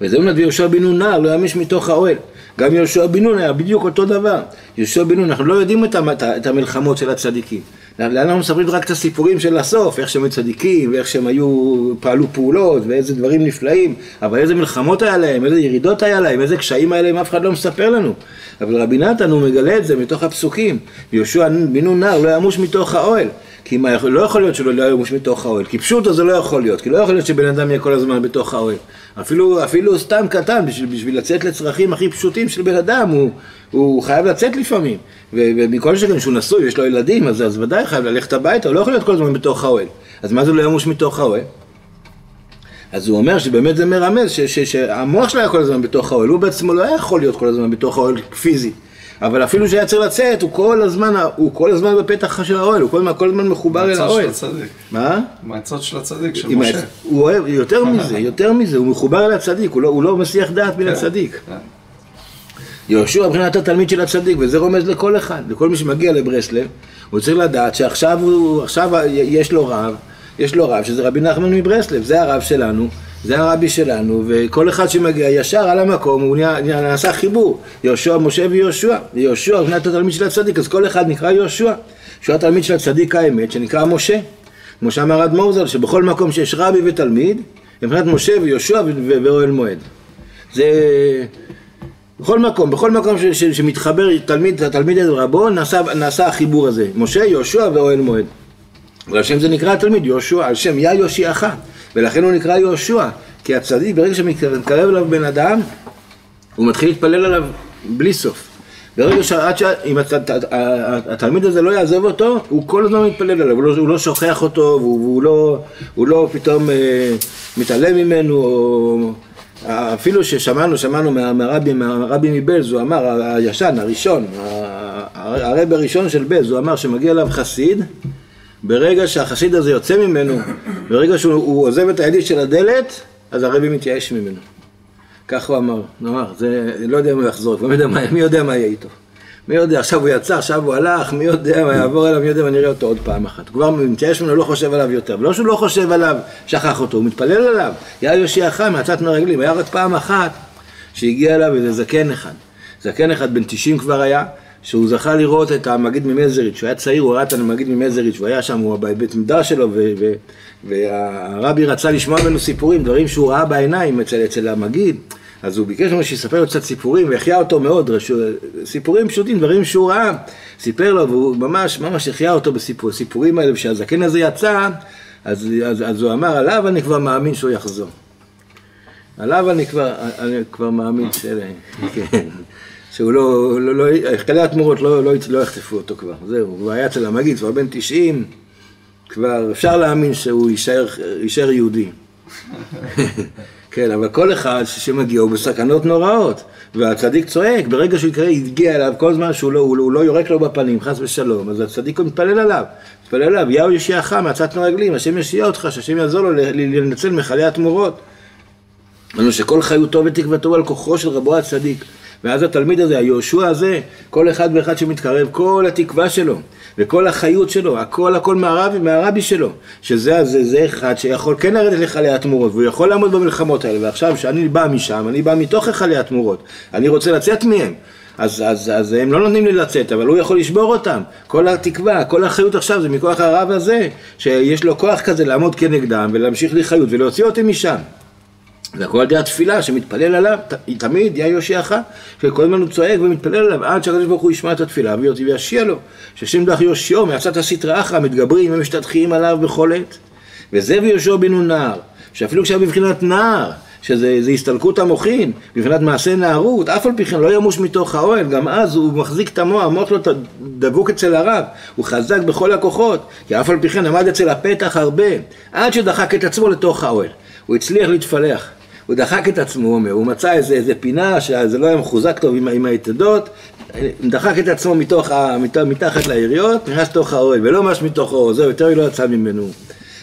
A: וזה אומר יהושע בן נער, לא ימיש מתוך האוהל. גם יהושע בן נון היה בדיוק אותו דבר. יהושע בן נון, אנחנו לא יודעים את המלחמות של הצדיקים. אנחנו מספרים רק את הסיפורים של הסוף, איך שהם היו צדיקים, ואיך שהם היו, פעלו פעולות, ואיזה דברים נפלאים, אבל איזה מלחמות היה להם, איזה ירידות היה להם, איזה קשיים היה להם, אף אחד לא מספר לנו. אבל רבי נתן הוא מגלה את זה מתוך הפסוקים. יהושע בן נון נער לא ימוש מתוך האוהל. כי מה, לא יכול להיות שלא יהיה מוש מתוך האוהל, כי פשוטו זה לא יכול להיות, כי לא יכול להיות שבן אדם יהיה כל הזמן בתוך האוהל. אפילו, אפילו סתם קטן, בשביל, בשביל לצאת לצרכים הכי פשוטים של בן אדם, הוא, הוא חייב לצאת לפעמים. ומכל שכן שהוא נשוי, יש לו ילדים, אז, אז ודאי חייב ללכת הביתה, הוא לא יכול להיות כל הזמן בתוך האוהל. אז מה זה לא ימוש מתוך האוהל? אז הוא אומר שבאמת זה מרמז שהמוח שלו היה כל הזמן בתוך האוהל, הוא בעצמו לא היה יכול להיות כל הזמן בתוך האוהל פיזי. אבל אפילו שהיה צריך לצאת, הוא כל הזמן, הוא כל הזמן בפתח של האוהל, הוא כל הזמן, כל הזמן מחובר אל האוהל.
B: מהצד של הצדיק.
A: מה?
B: מהצד של הצדיק, של משה.
A: הוא אוהב, יותר מזה, יותר מזה, הוא מחובר אל הצדיק, הוא לא, הוא לא מסיח דעת מן הצדיק.
B: כן.
A: יהושע מבחינת התלמיד של הצדיק, וזה רומז לכל אחד, לכל מי שמגיע לברסלב, הוא צריך לדעת שעכשיו הוא, עכשיו יש לו רב, יש לו רב שזה רבי נחמן מברסלב, זה הרב שלנו, זה הרבי שלנו, וכל אחד שמגיע ישר על המקום, הוא נעשה חיבור, יהושע, משה ויהושע, ויהושע מבחינת התלמיד של הצדיק, אז כל אחד נקרא יהושע, שהוא התלמיד של הצדיק האמת, שנקרא משה, כמו שאמר אדמו"ר ז"ל, שבכל מקום שיש רבי ותלמיד, מבחינת משה ויהושע ואוהל מועד. זה... בכל מקום, בכל מקום ש, ש, שמתחבר תלמיד, התלמיד אל רבו, נעשה, נעשה החיבור הזה. משה, יהושע ואוהל מועד. ועל שם זה נקרא התלמיד, יהושע, על שם יא יושיעך. ולכן הוא נקרא יהושע. כי הצדיק, ברגע שמתקרב אליו בן אדם, הוא מתחיל להתפלל עליו בלי סוף. ברגע שעד שאם התלמיד הזה לא יעזוב אותו, הוא כל הזמן מתפלל עליו, הוא לא, הוא לא שוכח אותו, והוא, והוא לא, הוא לא פתאום אה, מתעלם ממנו, או, אפילו ששמענו, שמענו מהרבי, מהרבי מבלז, הוא אמר, הישן, הראשון, הרבי הראשון של בלז, הוא אמר שמגיע אליו חסיד, ברגע שהחסיד הזה יוצא ממנו, ברגע שהוא עוזב את הידית של הדלת, אז הרבי מתייאש ממנו. כך הוא אמר, הוא אמר, זה, לא יודע אם הוא יחזור, מי יודע, מי יודע מה יהיה איתו. מי יודע, עכשיו הוא יצא, עכשיו הוא הלך, מי יודע מה יעבור אליו, מי יודע, ואני אראה אותו עוד פעם אחת. כבר מתייאש ממנו, לא חושב עליו יותר. ולא שהוא לא חושב עליו, שכח אותו, הוא מתפלל עליו. יא יושיעך מעצת מרגלים. היה רק פעם אחת שהגיע אליו איזה זקן אחד. זקן אחד בן 90 כבר היה, שהוא זכה לראות את המגיד ממזריץ', שהוא היה צעיר, הוא ראה את המגיד ממזריץ', הוא היה שם, הוא בבית מדרש שלו, והרבי רצה לשמוע ממנו סיפורים, דברים שהוא ראה בעיניים אצל, אצל המגיד. אז הוא ביקש ממנו שיספר לו קצת סיפורים, והחיה אותו מאוד, סיפורים פשוטים, דברים שהוא ראה, סיפר לו, והוא ממש, ממש החיה אותו בסיפורים האלה, וכשהזקן הזה יצא, אז, אז, אז הוא אמר, עליו אני כבר מאמין שהוא יחזור. עליו אני כבר, אני כבר מאמין ש... כן. שהוא לא, לא, לא, חיילי התמורות לא, לא, לא יחטפו אותו כבר, זהו, הוא היה אצל המגיד, כבר בן 90, כבר אפשר להאמין שהוא יישאר, יישאר יהודי. כן, אבל כל אחד שמגיע הוא בסכנות נוראות, והצדיק צועק, ברגע שהוא יקרא, יגיע אליו, כל זמן שהוא לא, הוא, הוא לא יורק לו בפנים, חס ושלום, אז הצדיק מתפלל עליו, מתפלל עליו, יאו ישיעך מעצת מרגלים, השם ישיע אותך, שהשם יעזור לו לנצל מכלי התמורות. אמרנו שכל חיותו ותקוותו על כוחו של רבו הצדיק. ואז התלמיד הזה, היהושע הזה, כל אחד ואחד שמתקרב, כל התקווה שלו וכל החיות שלו, הכל הכל מהרבי, מהרבי שלו, שזה זה, זה אחד שיכול כן לרדת לחלי התמורות והוא יכול לעמוד במלחמות האלה ועכשיו שאני בא משם, אני בא מתוך החלי התמורות, אני רוצה לצאת מהם אז, אז, אז הם לא נותנים לי לצאת, אבל הוא יכול לשבור אותם. כל התקווה, כל החיות עכשיו זה מכוח הרב הזה, שיש לו כוח כזה לעמוד כנגדם ולהמשיך לי חיות ולהוציא אותי משם. זה הכל על ידי התפילה שמתפלל עליו, תמיד יא יושיעך, שכל הזמן הוא צועק ומתפלל עליו עד שהקדוש ברוך הוא ישמע את התפילה ויושיע לו, ששם דרך יושיעו מעצת הסטרא אחרא מתגברים ומשתטחים עליו בכל עת. וזה ויהושע בנו נער, שאפילו כשהיה בבחינת נער, שזה הסתלקות המוחין, בבחינת מעשה נערות, אף על פי כן לא ימוש מתוך האוהל, גם אז הוא מחזיק את המוח, המוח שלו דבוק אצל הרב, הוא חזק בכל הכוחות, כי אף על פי כן עמד אצל הפתח הרבה, עד שדחק את עצמו לתוך האוהל. הוא הצליח להתפלח. הוא דחק את עצמו, הוא אומר, הוא מצא איזה, איזה פינה שזה לא היה מחוזק טוב עם, עם היתדות, דחק את עצמו מתוך ה, מת, מתחת ליריות, נכנס לתוך האוהל, ולא ממש מתוך האוהל, זהו, יותר לא יצא ממנו.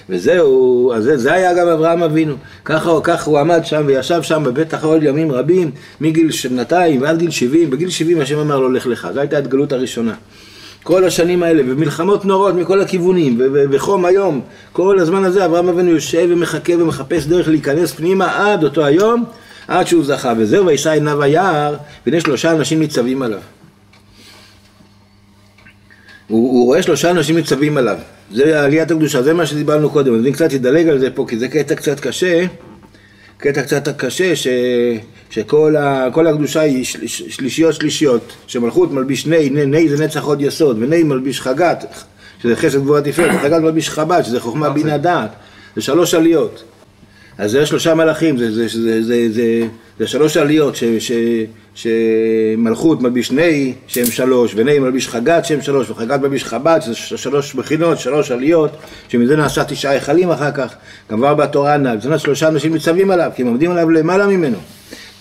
A: וזהו, אז זה, זה היה גם אברהם אבינו. ככה, ככה הוא עמד שם וישב שם בבית האוהל ימים רבים, מגיל שנתיים ועד גיל 70, בגיל 70 השם אמר לו לך לך, זו הייתה ההתגלות הראשונה. כל השנים האלה, ומלחמות נורות מכל הכיוונים, וחום היום, כל הזמן הזה אברהם אבינו יושב ומחכה ומחפש דרך להיכנס פנימה עד אותו היום, עד שהוא זכה. וזהו, וישא עיניו היער, והנה שלושה אנשים ניצבים עליו. הוא, הוא רואה שלושה אנשים ניצבים עליו. זה עליית הקדושה, זה מה שדיברנו קודם. אז אני קצת אדלג על זה פה, כי זה קטע קצת קשה. קטע קצת קשה, ש... שכל ה... הקדושה היא של... שלישיות שלישיות, שמלכות מלביש ני, ני, ני זה נצח עוד יסוד, וני מלביש חגת, שזה חסד גבוה תפארת, וחגת מלביש חב"ד, שזה חוכמה בינה דעת, זה שלוש עליות. אז זה שלושה מלאכים, זה, זה, זה, זה, זה, זה שלוש עליות, שמלכות מלביש נהי שהם שלוש, ונהי מלביש חגת שהם שלוש, וחגת מלביש חב"ד, שזה שלוש בחינות, שלוש עליות, שמזה נעשה תשעה היכלים אחר כך, כבר בתורה הנ"ל, זאת אומרת שלושה אנשים ניצבים עליו, כי הם עומדים עליו למעלה ממנו.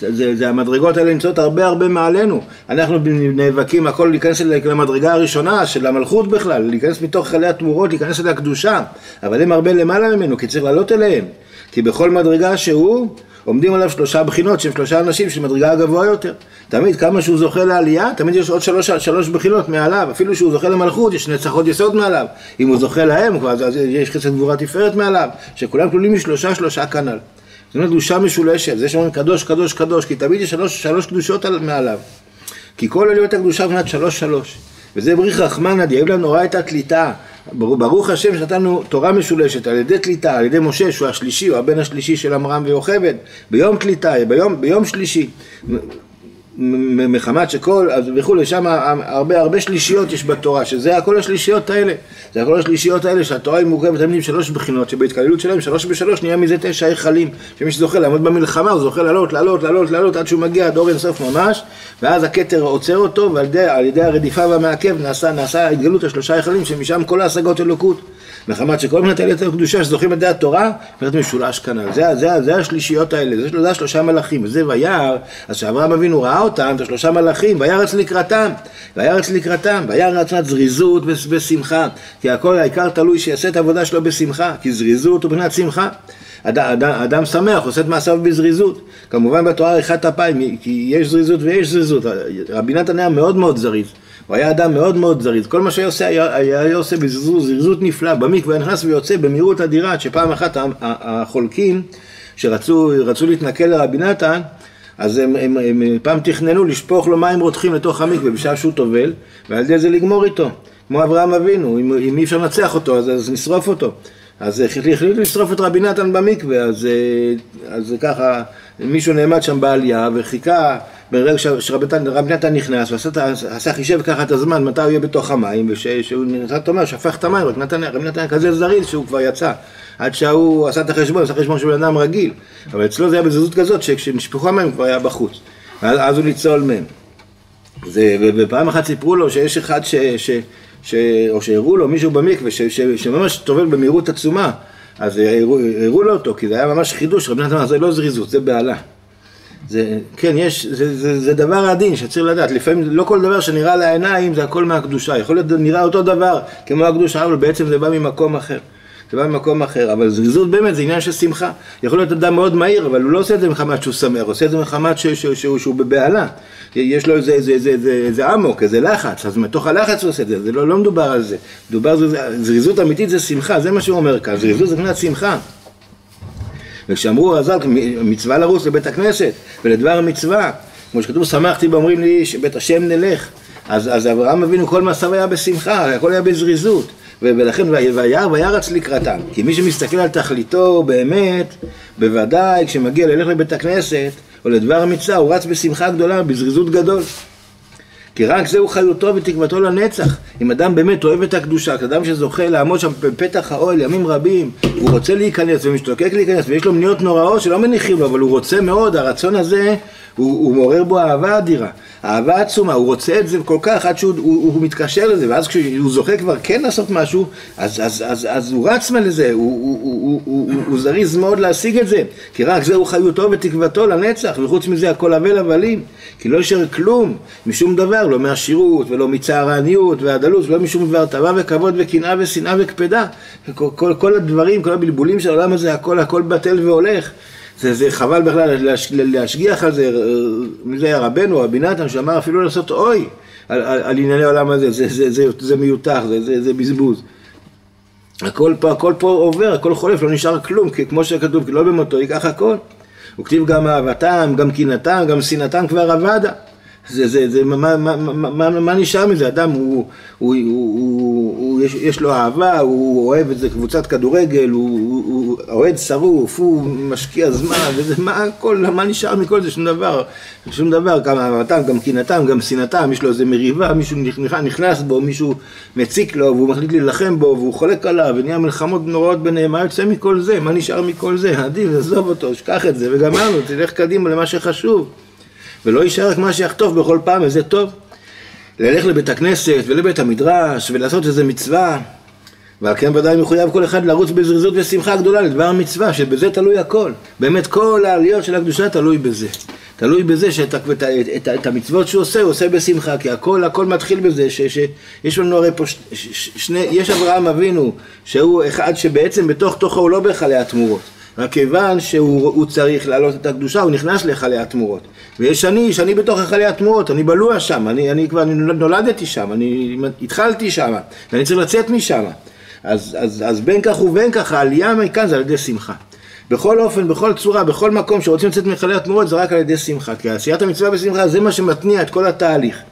A: זה, זה, זה המדרגות האלה נמצאות הרבה הרבה מעלינו. אנחנו נאבקים הכל להיכנס למדרגה הראשונה של המלכות בכלל, להיכנס מתוך חילי התמורות, להיכנס אל הקדושה, אבל הם הרבה למעלה ממנו, כי צריך לעלות אליהם. כי בכל מדרגה שהוא, עומדים עליו שלושה בחינות שהם שלושה אנשים של מדרגה הגבוהה יותר. תמיד כמה שהוא זוכה לעלייה, תמיד יש עוד שלוש, שלוש בחינות מעליו. אפילו שהוא זוכה למלכות, יש נצחות יסוד מעליו. אם הוא זוכה להם, אז יש חסד גבורה תפארת מעליו, שכולם כלולים משלושה שלושה כנ"ל. זאת אומרת קדושה משולשת, זה שאומרים קדוש קדוש קדוש, כי תמיד יש שלוש, שלוש קדושות מעליו. כי כל עליות הקדושה מבחינת שלוש שלוש. וזה בריך רחמנא דיאב לנו ראה את הקליטה. ברוך השם שנתנו תורה משולשת על ידי קליטה, על ידי משה שהוא השלישי, הוא הבן השלישי של עמרם ויוכבד, ביום קליטה, ביום, ביום שלישי. מחמת שכל, וכולי, שם הרבה הרבה שלישיות יש בתורה, שזה הכל השלישיות האלה, זה הכל השלישיות האלה שהתורה היא מורכבת תמיד שלוש בחינות, שבהתקללות שלהם שלוש בשלוש נהיה מזה תשע היכלים, שמי שזוכה לעמוד במלחמה הוא זוכה לעלות, לעלות, לעלות, לעלות עד שהוא מגיע עד אור אינסוף ממש, ואז הכתר עוצר אותו ועל ידי, ידי הרדיפה והמעכב נעשה, נעשה התגלות השלושה היכלים שמשם כל ההשגות אלוקות. מחמת שכל מיני תהילת הקדושה שזוכים לדעת תורה, באמת משולש כנ"ל. זה, זה, זה השלישיות האלה, זה, זה השלושה מלאכים, וזה וירא, אז כשאברהם אבינו ראה אותם, את השלושה מלאכים, וירץ לקראתם, וירץ לקראתם, וירץ עד זריזות ושמחה, כי הכל העיקר תלוי שיעשה את העבודה שלו בשמחה, כי זריזות הוא מבחינת שמחה. אדם, אדם, אדם שמח, עושה את מעשיו בזריזות. כמובן בתורה עריכת אפיים, כי יש זריזות ויש זריזות. רבי נתן היה מאוד מאוד זריז. הוא היה אדם מאוד מאוד זריז, כל מה שהיה עושה, היה, היה עושה בזריזות, זריזות נפלאה, במקווה נכנס ויוצא במהירות אדירה, שפעם אחת החולקים שרצו להתנכל לרבי נתן, אז הם, הם, הם, הם פעם תכננו לשפוך לו מים רותחים לתוך המקווה בשעה שהוא טובל, ועל ידי זה לגמור איתו, כמו אברהם אבינו, אם, אם אי אפשר לנצח אותו אז, אז נשרוף אותו. אז החליטו לשרוף את רבי נתן במקווה, אז, אז ככה מישהו נעמד שם בעלייה וחיכה ברגע שרבי נתן נכנס ועשה חישב ככה את הזמן מתי הוא יהיה בתוך המים ושהוא נתן את המים, שפך את המים, רבי נתן כזה זריז שהוא כבר יצא עד שהוא עשה את החשבון, עשה חשבון של בן אדם רגיל. אבל אצלו זה היה בזריזות כזאת שכשנשפכו המים הוא כבר היה בחוץ. אז הוא ניצול מהם. ופעם אחת סיפרו לו שיש אחד ש... ש ש... או שהראו לו מישהו במקווה שממש טובל במהירות עצומה. אז הראו לו אותו כי זה היה ממש חידוש, רבי נתן אמר זה לא זריזות, זה בהלה זה, כן, יש, זה, זה, זה דבר עדין שצריך לדעת, לפעמים לא כל דבר שנראה לעיניים זה הכל מהקדושה, יכול להיות נראה אותו דבר כמו הקדושה, אבל בעצם זה בא ממקום אחר, זה בא ממקום אחר, אבל זריזות באמת זה עניין של שמחה, יכול להיות אדם מאוד מהיר, אבל הוא לא עושה את זה מחמת שהוא שמח, הוא עושה את זה מחמת שהוא, שהוא, שהוא, שהוא בבהלה, יש לו איזה, איזה, איזה, איזה, איזה אמוק, איזה לחץ, אז מתוך הלחץ הוא עושה את זה, זה לא, לא מדובר על זה, מדובר, זריזות אמיתית זה שמחה, זה מה שהוא אומר כאן, זריזות זה מבחינת שמחה וכשאמרו רז"ל, מצווה לרוץ לבית הכנסת ולדבר המצווה, כמו שכתוב, שמחתי באומרים לי שבית השם נלך, אז, אז אברהם אבינו כל מעשיו היה בשמחה, הכל היה בזריזות, ולכן וירא וירץ לקראתם, כי מי שמסתכל על תכליתו באמת, בוודאי כשמגיע ללך לבית הכנסת או לדבר המצווה, הוא רץ בשמחה גדולה, בזריזות גדול. כי רק זהו חיותו ותקוותו לנצח. אם אדם באמת אוהב את הקדושה, אדם שזוכה לעמוד שם בפתח האוהל ימים רבים, הוא רוצה להיכנס ומשתוקק להיכנס, ויש לו מניות נוראות שלא מניחים לו, אבל הוא רוצה מאוד, הרצון הזה, הוא, הוא מעורר בו אהבה אדירה. אהבה עצומה, הוא רוצה את זה כל כך עד שהוא הוא, הוא מתקשר לזה, ואז כשהוא זוכה כבר כן לעשות משהו, אז, אז, אז, אז הוא רץ לזה, הוא, הוא, הוא, הוא, הוא, הוא זריז מאוד להשיג את זה, כי רק זהו חיותו ותקוותו לנצח, וחוץ מזה הכל הבל הבלים, כי לא יישאר כלום משום דבר, לא מהשירות ולא מצער העניות והדלות, ולא משום דבר תאווה וכבוד וקנאה ושנאה וקפדה, כל, כל, כל הדברים, כל הבלבולים של העולם הזה, הכל הכל בטל והולך. זה, זה חבל בכלל להש, להשגיח על זה, מי זה היה רבנו, רבי נתן, שאמר אפילו לעשות אוי על, על, על ענייני העולם הזה, זה, זה, זה, זה מיותר, זה, זה, זה בזבוז. הכל פה, הכל פה עובר, הכל חולף, לא נשאר כלום, כי כמו שכתוב, כי לא במותו ייקח הכל. הוא כתיב גם אהבתם, גם קנאתם, גם שנאתם כבר אבדה. זה, זה, זה, מה, מה, מה, מה, מה נשאר מזה? אדם, הוא, הוא, הוא, הוא, יש, יש לו אהבה, הוא אוהב איזה קבוצת כדורגל, הוא, הוא, הוא אוהד שרוף, הוא משקיע זמן, וזה, מה, כל, מה נשאר מכל זה? שום דבר, שום דבר, גם אהבתם, גם קנאתם, גם שנאתם, יש לו איזה מריבה, מישהו נכנס בו, מישהו מציק לו, והוא מחליט להילחם בו, והוא חולק עליו, ונהיה מלחמות נוראות ביניהם, מה יוצא מכל זה? מה נשאר מכל זה? עדיף, עזוב אותו, שכח את זה, וגמרנו, תלך קדימה למה שחשוב. ולא יישאר רק מה שיחטוף בכל פעם, וזה טוב. ללכת לבית הכנסת ולבית המדרש ולעשות איזה מצווה, ועל כן ודאי מחויב כל אחד לרוץ בזריזות ושמחה גדולה לדבר המצווה, שבזה תלוי הכל. באמת כל העליות של הקדושה תלוי בזה. תלוי בזה שאת את, את, את המצוות שהוא עושה, הוא עושה בשמחה, כי הכל, הכל מתחיל בזה, ש, שיש לנו הרי פה ש, ש, שני, יש אברהם אבינו, שהוא אחד שבעצם בתוך תוכו הוא לא בהיכלי התמורות. רק כיוון שהוא צריך להעלות את הקדושה, הוא נכנס להיכלי התמורות. ויש אני, שאני בתוך היכלי התמורות, אני בלוע שם, אני, אני כבר אני נולדתי שם, אני התחלתי שם, ואני צריך לצאת משם. אז, אז, אז בין כך ובין כך, העלייה מכאן זה על ידי שמחה. בכל אופן, בכל צורה, בכל מקום שרוצים לצאת מהיכלי התמורות זה רק על ידי שמחה, כי עשיית המצווה בשמחה זה מה שמתניע את כל התהליך.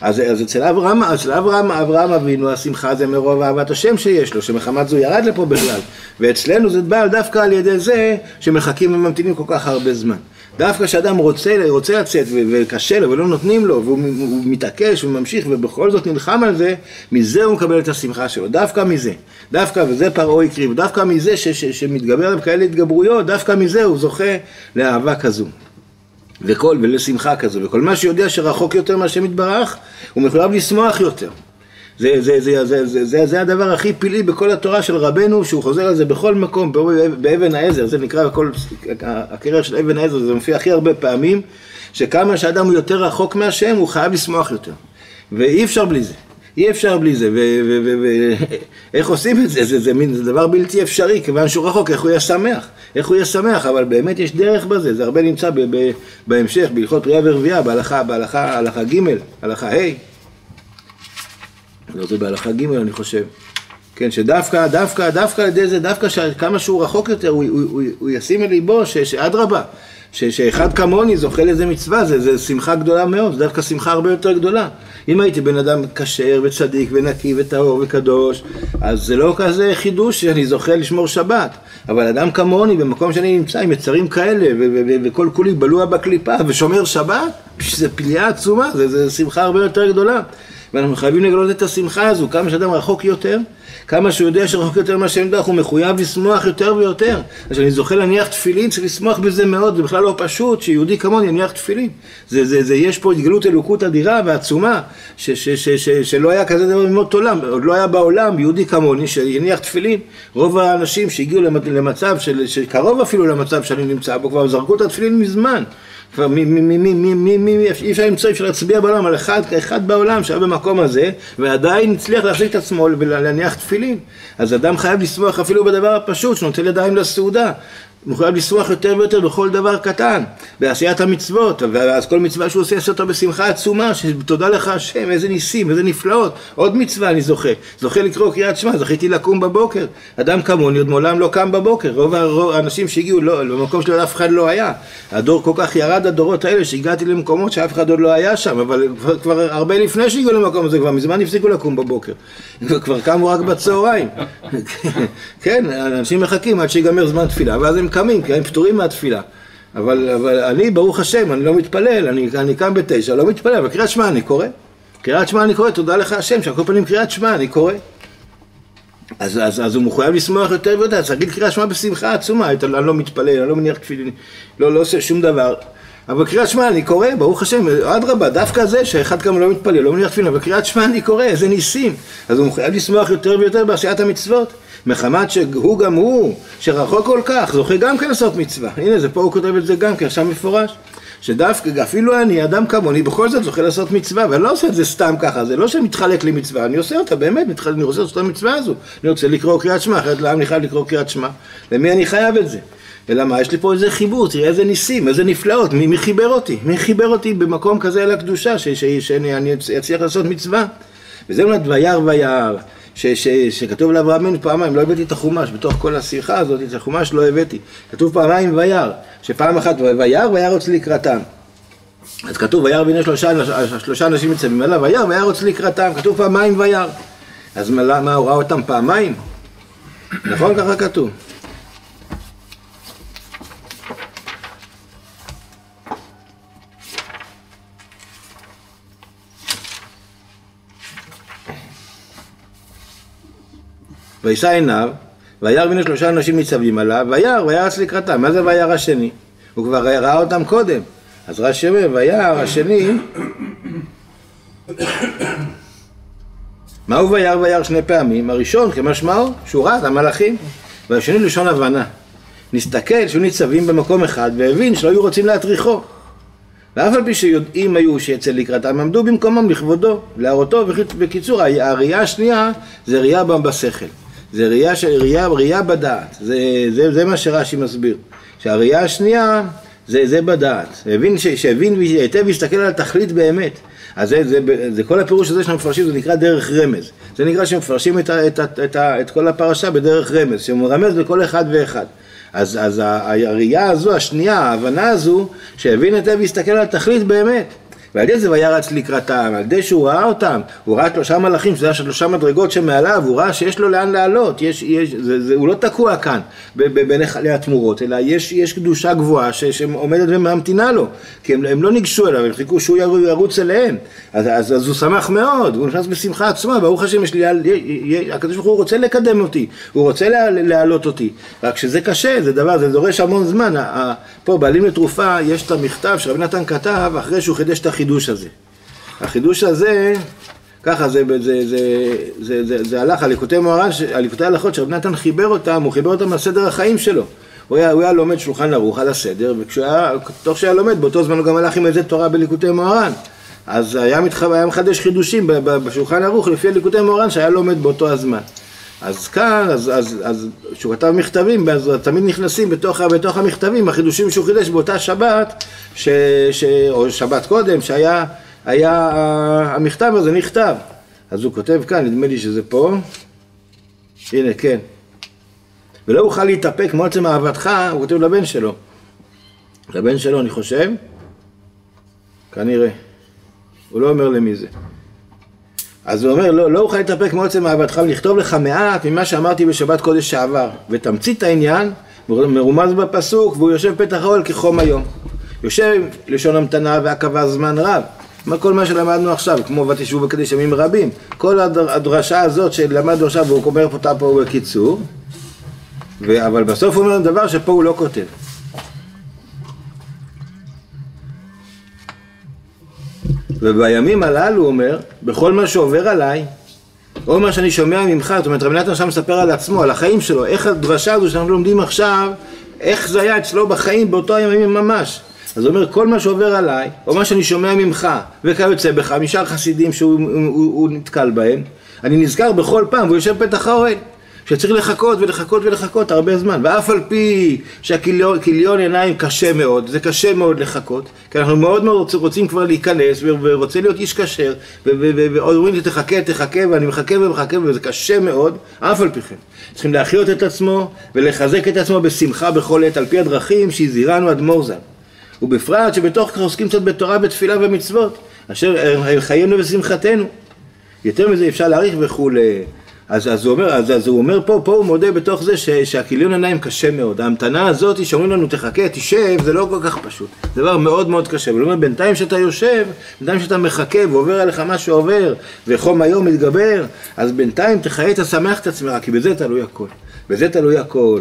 A: אז, אז אצל אברהם, אצל אברהם, אברהם אבינו השמחה זה מרוב אהבת השם שיש לו, שמחמת זו ירד לפה בכלל. ואצלנו זה בא דווקא על ידי זה שמחכים וממתינים כל כך הרבה זמן. דווקא כשאדם רוצה, רוצה לצאת וקשה לו ולא נותנים לו והוא מתעקש וממשיך ובכל זאת נלחם על זה, מזה הוא מקבל את השמחה שלו, דווקא מזה. דווקא, וזה פרעה הקריב, דווקא מזה ש, ש, שמתגבר עליו כאלה התגברויות, דווקא מזה הוא זוכה לאהבה כזו. וכל, ולשמחה כזו, וכל מה שיודע שרחוק יותר מהשם יתברך, הוא מחויב לשמוח יותר. זה, זה, זה, זה, זה, זה, זה הדבר הכי פלאי בכל התורה של רבנו, שהוא חוזר על זה בכל מקום, באבן העזר, זה נקרא בכל, הקריירה של אבן העזר, זה מופיע הכי הרבה פעמים, שכמה שאדם הוא יותר רחוק מהשם, הוא חייב לשמוח יותר. ואי אפשר בלי זה. אי אפשר בלי זה, ואיך עושים את זה? זה, זה מין זה דבר בלתי אפשרי, כיוון שהוא רחוק, איך הוא יהיה שמח? איך הוא יהיה שמח? אבל באמת יש דרך בזה, זה הרבה נמצא ב, ב, בהמשך, בהלכות פריאה ורבייה, בהלכה, בהלכה, הלכה ג', הלכה ה', לא זה בהלכה ג' אני חושב, כן, שדווקא, דווקא, דווקא על ידי זה, דווקא כמה שהוא רחוק יותר, הוא, הוא, הוא, הוא ישים אל ליבו, שאדרבה, שאחד כמוני זוכה לזה מצווה, זה, זה שמחה גדולה מאוד, זה דווקא שמחה הרבה יותר גדולה. אם הייתי בן אדם כשר וצדיק ונקי וטהור וקדוש, אז זה לא כזה חידוש שאני זוכה לשמור שבת. אבל אדם כמוני, במקום שאני נמצא עם יצרים כאלה, וכל כולי בלוע בקליפה ושומר שבת, זה פליאה עצומה, זה שמחה הרבה יותר גדולה. ואנחנו חייבים לגלות את השמחה הזו, כמה שאדם רחוק יותר, כמה שהוא יודע שרחוק יותר מהשם ידבח, הוא מחויב לשמוח יותר ויותר. אז אני זוכה להניח תפילין, צריך לשמוח בזה מאוד, זה בכלל לא פשוט שיהודי כמוני יניח תפילין. זה, זה, זה, יש פה התגלות אלוקות אדירה ועצומה, ש, ש, ש, ש, שלא היה כזה דבר במות עולם, עוד לא היה בעולם יהודי כמוני שיניח תפילין. רוב האנשים שהגיעו למצב, של, שקרוב אפילו למצב שאני נמצא בו, כבר זרקו את התפילין מזמן. כבר מי, מי, מי, מי, מי, מי, מי, אי אפשר למצוא, אי אפשר להצביע בעולם על אחד, אחד בעולם שהיה במקום הזה, ועדיין הצליח להחזיק את עצמו ולהניח תפילין. אז אדם חייב לשמוח אפילו בדבר הפשוט, שנוטל ידיים לסעודה. מחויב לשמוח יותר ויותר בכל דבר קטן, בעשיית המצוות, ואז כל מצווה שהוא עושה, יעשה אותה בשמחה עצומה, שתודה לך השם, איזה ניסים, איזה נפלאות, עוד מצווה אני זוכה, זוכה לקרוא קריאת שמע, זכיתי לקום בבוקר, אדם כמוני עוד מעולם לא קם בבוקר, רוב האנשים שהגיעו, לא, במקום שלו אף אחד לא היה, הדור כל כך ירד הדורות האלה שהגעתי למקומות שאף אחד עוד לא היה שם, אבל כבר, כבר הרבה לפני שהגיעו למקום הזה, כבר מזמן הפסיקו לקום בבוקר, כבר קמו רק בצהריים, כן, אנשים מחכים עד שיגמר זמן תפילה, ואז הם קמים, כי הם פטורים מהתפילה. אבל, אבל אני, ברוך השם, אני לא מתפלל, אני, אני קם בתשע, לא מתפלל, אבל קריאת שמע אני קורא. קריאת שמע אני קורא, תודה לך השם, שעל כל פנים קריאת שמע אני קורא. אז, אז, אז הוא מחויב לשמוח יותר ויותר, אז תגיד קריאת שמע בשמחה עצומה, אני לא מתפלל, אני לא מניח תפילין, לא, לא עושה שום דבר. אבל קריאת שמע אני קורא, ברוך השם, אדרבה, דווקא זה שאחד כמה לא מתפלל, לא מניח תפילין, אבל קריאת שמע אני קורא, איזה ניסים. אז הוא מחויב לשמוח יותר ויותר בעשיית המצוות. מחמת שהוא גם הוא, שרחוק כל כך, זוכה גם כן לעשות מצווה. הנה, זה פה הוא כותב את זה גם כן, עכשיו מפורש. שדווקא, אפילו אני, אדם כמוני, בכל זאת זוכה לעשות מצווה, ואני לא עושה את זה סתם ככה, זה לא שמתחלק לי מצווה, אני עושה אותה באמת, מתחלק, אני רוצה לעשות את המצווה הזו. אני רוצה לקרוא קריאת שמע, אחרת לעם אני חייב לקרוא קריאת שמע. למי אני חייב את זה? אלא מה, יש לי פה איזה חיבור, תראה איזה ניסים, איזה נפלאות, מי, מי חיבר אותי? מי חיבר אותי במקום כזה אל הקדושה, שאני אצליח לעשות מצווה? וזה אומרת, וירא וירא. ש, ש, שכתוב לאברהם אבינו פעמיים, לא הבאתי את החומש, בתוך כל השיחה הזאת, את החומש לא הבאתי. כתוב פעמיים וירא, שפעם אחת וירא, וירא רוצה לקראתם. אז כתוב, וירא והנה שלושה, שלושה אנשים מצווים עליו, וירא וירוץ לקראתם, כתוב פעמיים וירא. אז מה, מה, הוא ראה אותם פעמיים? נכון? ככה כתוב. וישא עיניו, וירא והנה שלושה אנשים ניצבים עליו, וירא וירץ לקראתם. מה זה וירא השני? הוא כבר ראה אותם קודם. אז רש"י אומר, וירא השני, מהו וירא וירא שני פעמים? הראשון כמשמעו, שהוא ראה את המלאכים, והשני לשון הבנה. נסתכל שהיו ניצבים במקום אחד והבין שלא היו רוצים להטריחו. ואף על פי שיודעים היו שיצא לקראתם, עמדו במקומם לכבודו, להראותו, בקיצור, הראייה השנייה זה ראייה בשכל. זה ראייה, של, ראייה, ראייה בדעת, זה, זה, זה מה שרש"י מסביר. שהראייה השנייה זה, זה בדעת. הבין, שהבין היטב והסתכל על התכלית באמת. אז זה, זה, זה, כל הפירוש הזה שאנחנו מפרשים, זה נקרא דרך רמז. זה נקרא שמפרשים את, את, את, את, את כל הפרשה בדרך רמז, שמרמז לכל אחד ואחד. אז, אז הראייה הזו, השנייה, ההבנה הזו, שהבין היטב והסתכל על התכלית באמת. ועל ידי זה וירץ לקראתם, על ידי שהוא ראה אותם, הוא ראה שלושה מלאכים, שזה היה שלושה מדרגות שמעליו, הוא ראה שיש לו לאן לעלות, יש, יש, זה, זה, הוא לא תקוע כאן בין היכלי התמורות, אלא יש, יש קדושה גבוהה ש, שעומדת וממתינה לו, כי הם, הם לא ניגשו אליו, הם חיכו שהוא ירוץ אליהם, אז, אז, אז הוא שמח מאוד, הוא נכנס בשמחה עצמה, ברוך השם, יש לי, הקדוש ברוך הוא רוצה לקדם אותי, הוא רוצה להעלות אותי, רק שזה קשה, זה דבר, זה דורש המון זמן, פה בעלים לתרופה, יש את המכתב שרבי נתן כתב אחרי שהוא חידש את החידוש החידוש הזה. החידוש הזה, ככה זה, זה, זה, זה, זה, זה, זה הלך, הליקוטי מוהר"ן, הליקוטי הלכות שרב נתן חיבר אותם, הוא חיבר אותם לסדר החיים שלו. הוא היה, הוא היה לומד שולחן ערוך על הסדר, ותוך שהיה לומד, באותו זמן הוא גם הלך עם איזה תורה בליקוטי מוהר"ן. אז היה, מתח... היה מחדש חידושים בשולחן ערוך לפי הליקוטי מוהר"ן שהיה לומד באותו הזמן. אז כאן, אז, אז, אז כשהוא כתב מכתבים, אז תמיד נכנסים בתוך, בתוך המכתבים, החידושים שהוא חידש באותה שבת, ש, ש, או שבת קודם, שהיה היה, המכתב הזה נכתב. אז הוא כותב כאן, נדמה לי שזה פה, הנה, כן. ולא אוכל להתאפק מעצם אהבתך, הוא כותב לבן שלו. לבן שלו, אני חושב, כנראה. הוא לא אומר למי זה. אז הוא אומר, לא, לא אוכל להתאפק מעוצם אהבתך ולכתוב לך מעט ממה שאמרתי בשבת קודש שעבר. ותמצית העניין מרומז בפסוק, והוא יושב פתח האוהל כחום היום. יושב לשון המתנה ועקבה זמן רב. מה כל מה שלמדנו עכשיו, כמו ותשבו בקדיש ימים רבים. כל הדרשה הזאת שלמדנו עכשיו, והוא אומר אותה פה בקיצור, ו... אבל בסוף הוא אומר דבר שפה הוא לא כותב. ובימים הללו, הוא אומר, בכל מה שעובר עליי, או מה שאני שומע ממך, זאת אומרת, רבי נתן עכשיו מספר על עצמו, על החיים שלו, איך הדרשה הזו שאנחנו לומדים עכשיו, איך זה היה אצלו בחיים באותו הימים ממש. אז הוא אומר, כל מה שעובר עליי, או מה שאני שומע ממך, וכיוצא בך, משאר חסידים שהוא הוא, הוא נתקל בהם, אני נזכר בכל פעם, והוא יושב פתח האוהל. שצריך לחכות ולחכות ולחכות הרבה זמן, ואף על פי שהכיליון עיניים קשה מאוד, זה קשה מאוד לחכות, כי אנחנו מאוד מאוד רוצים, רוצים כבר להיכנס ורוצה להיות איש כשר, ועוד אומרים לי תחכה, תחכה, ואני מחכה ומחכה, וזה קשה מאוד, אף על פי כן. צריכים להחיות את עצמו ולחזק את עצמו בשמחה בכל עת, על פי הדרכים שהזהירנו אדמו"ר ז"ל. ובפרט שבתוך כך עוסקים קצת בתורה, בתפילה ומצוות, אשר חיינו ושמחתנו. יותר מזה אפשר להעריך וכולי. אז, אז, הוא אומר, אז, אז הוא אומר פה, פה הוא מודה בתוך זה ש, שהכיליון עיניים קשה מאוד. ההמתנה הזאת שאומרים לנו תחכה, תשב, זה לא כל כך פשוט. זה דבר מאוד מאוד קשה. אבל הוא אומר, בינתיים שאתה יושב, בינתיים שאתה מחכה ועובר עליך מה שעובר, וחום היום מתגבר, אז בינתיים תחיה, תשמח את עצמך, כי בזה תלוי הכל. בזה תלוי הכל.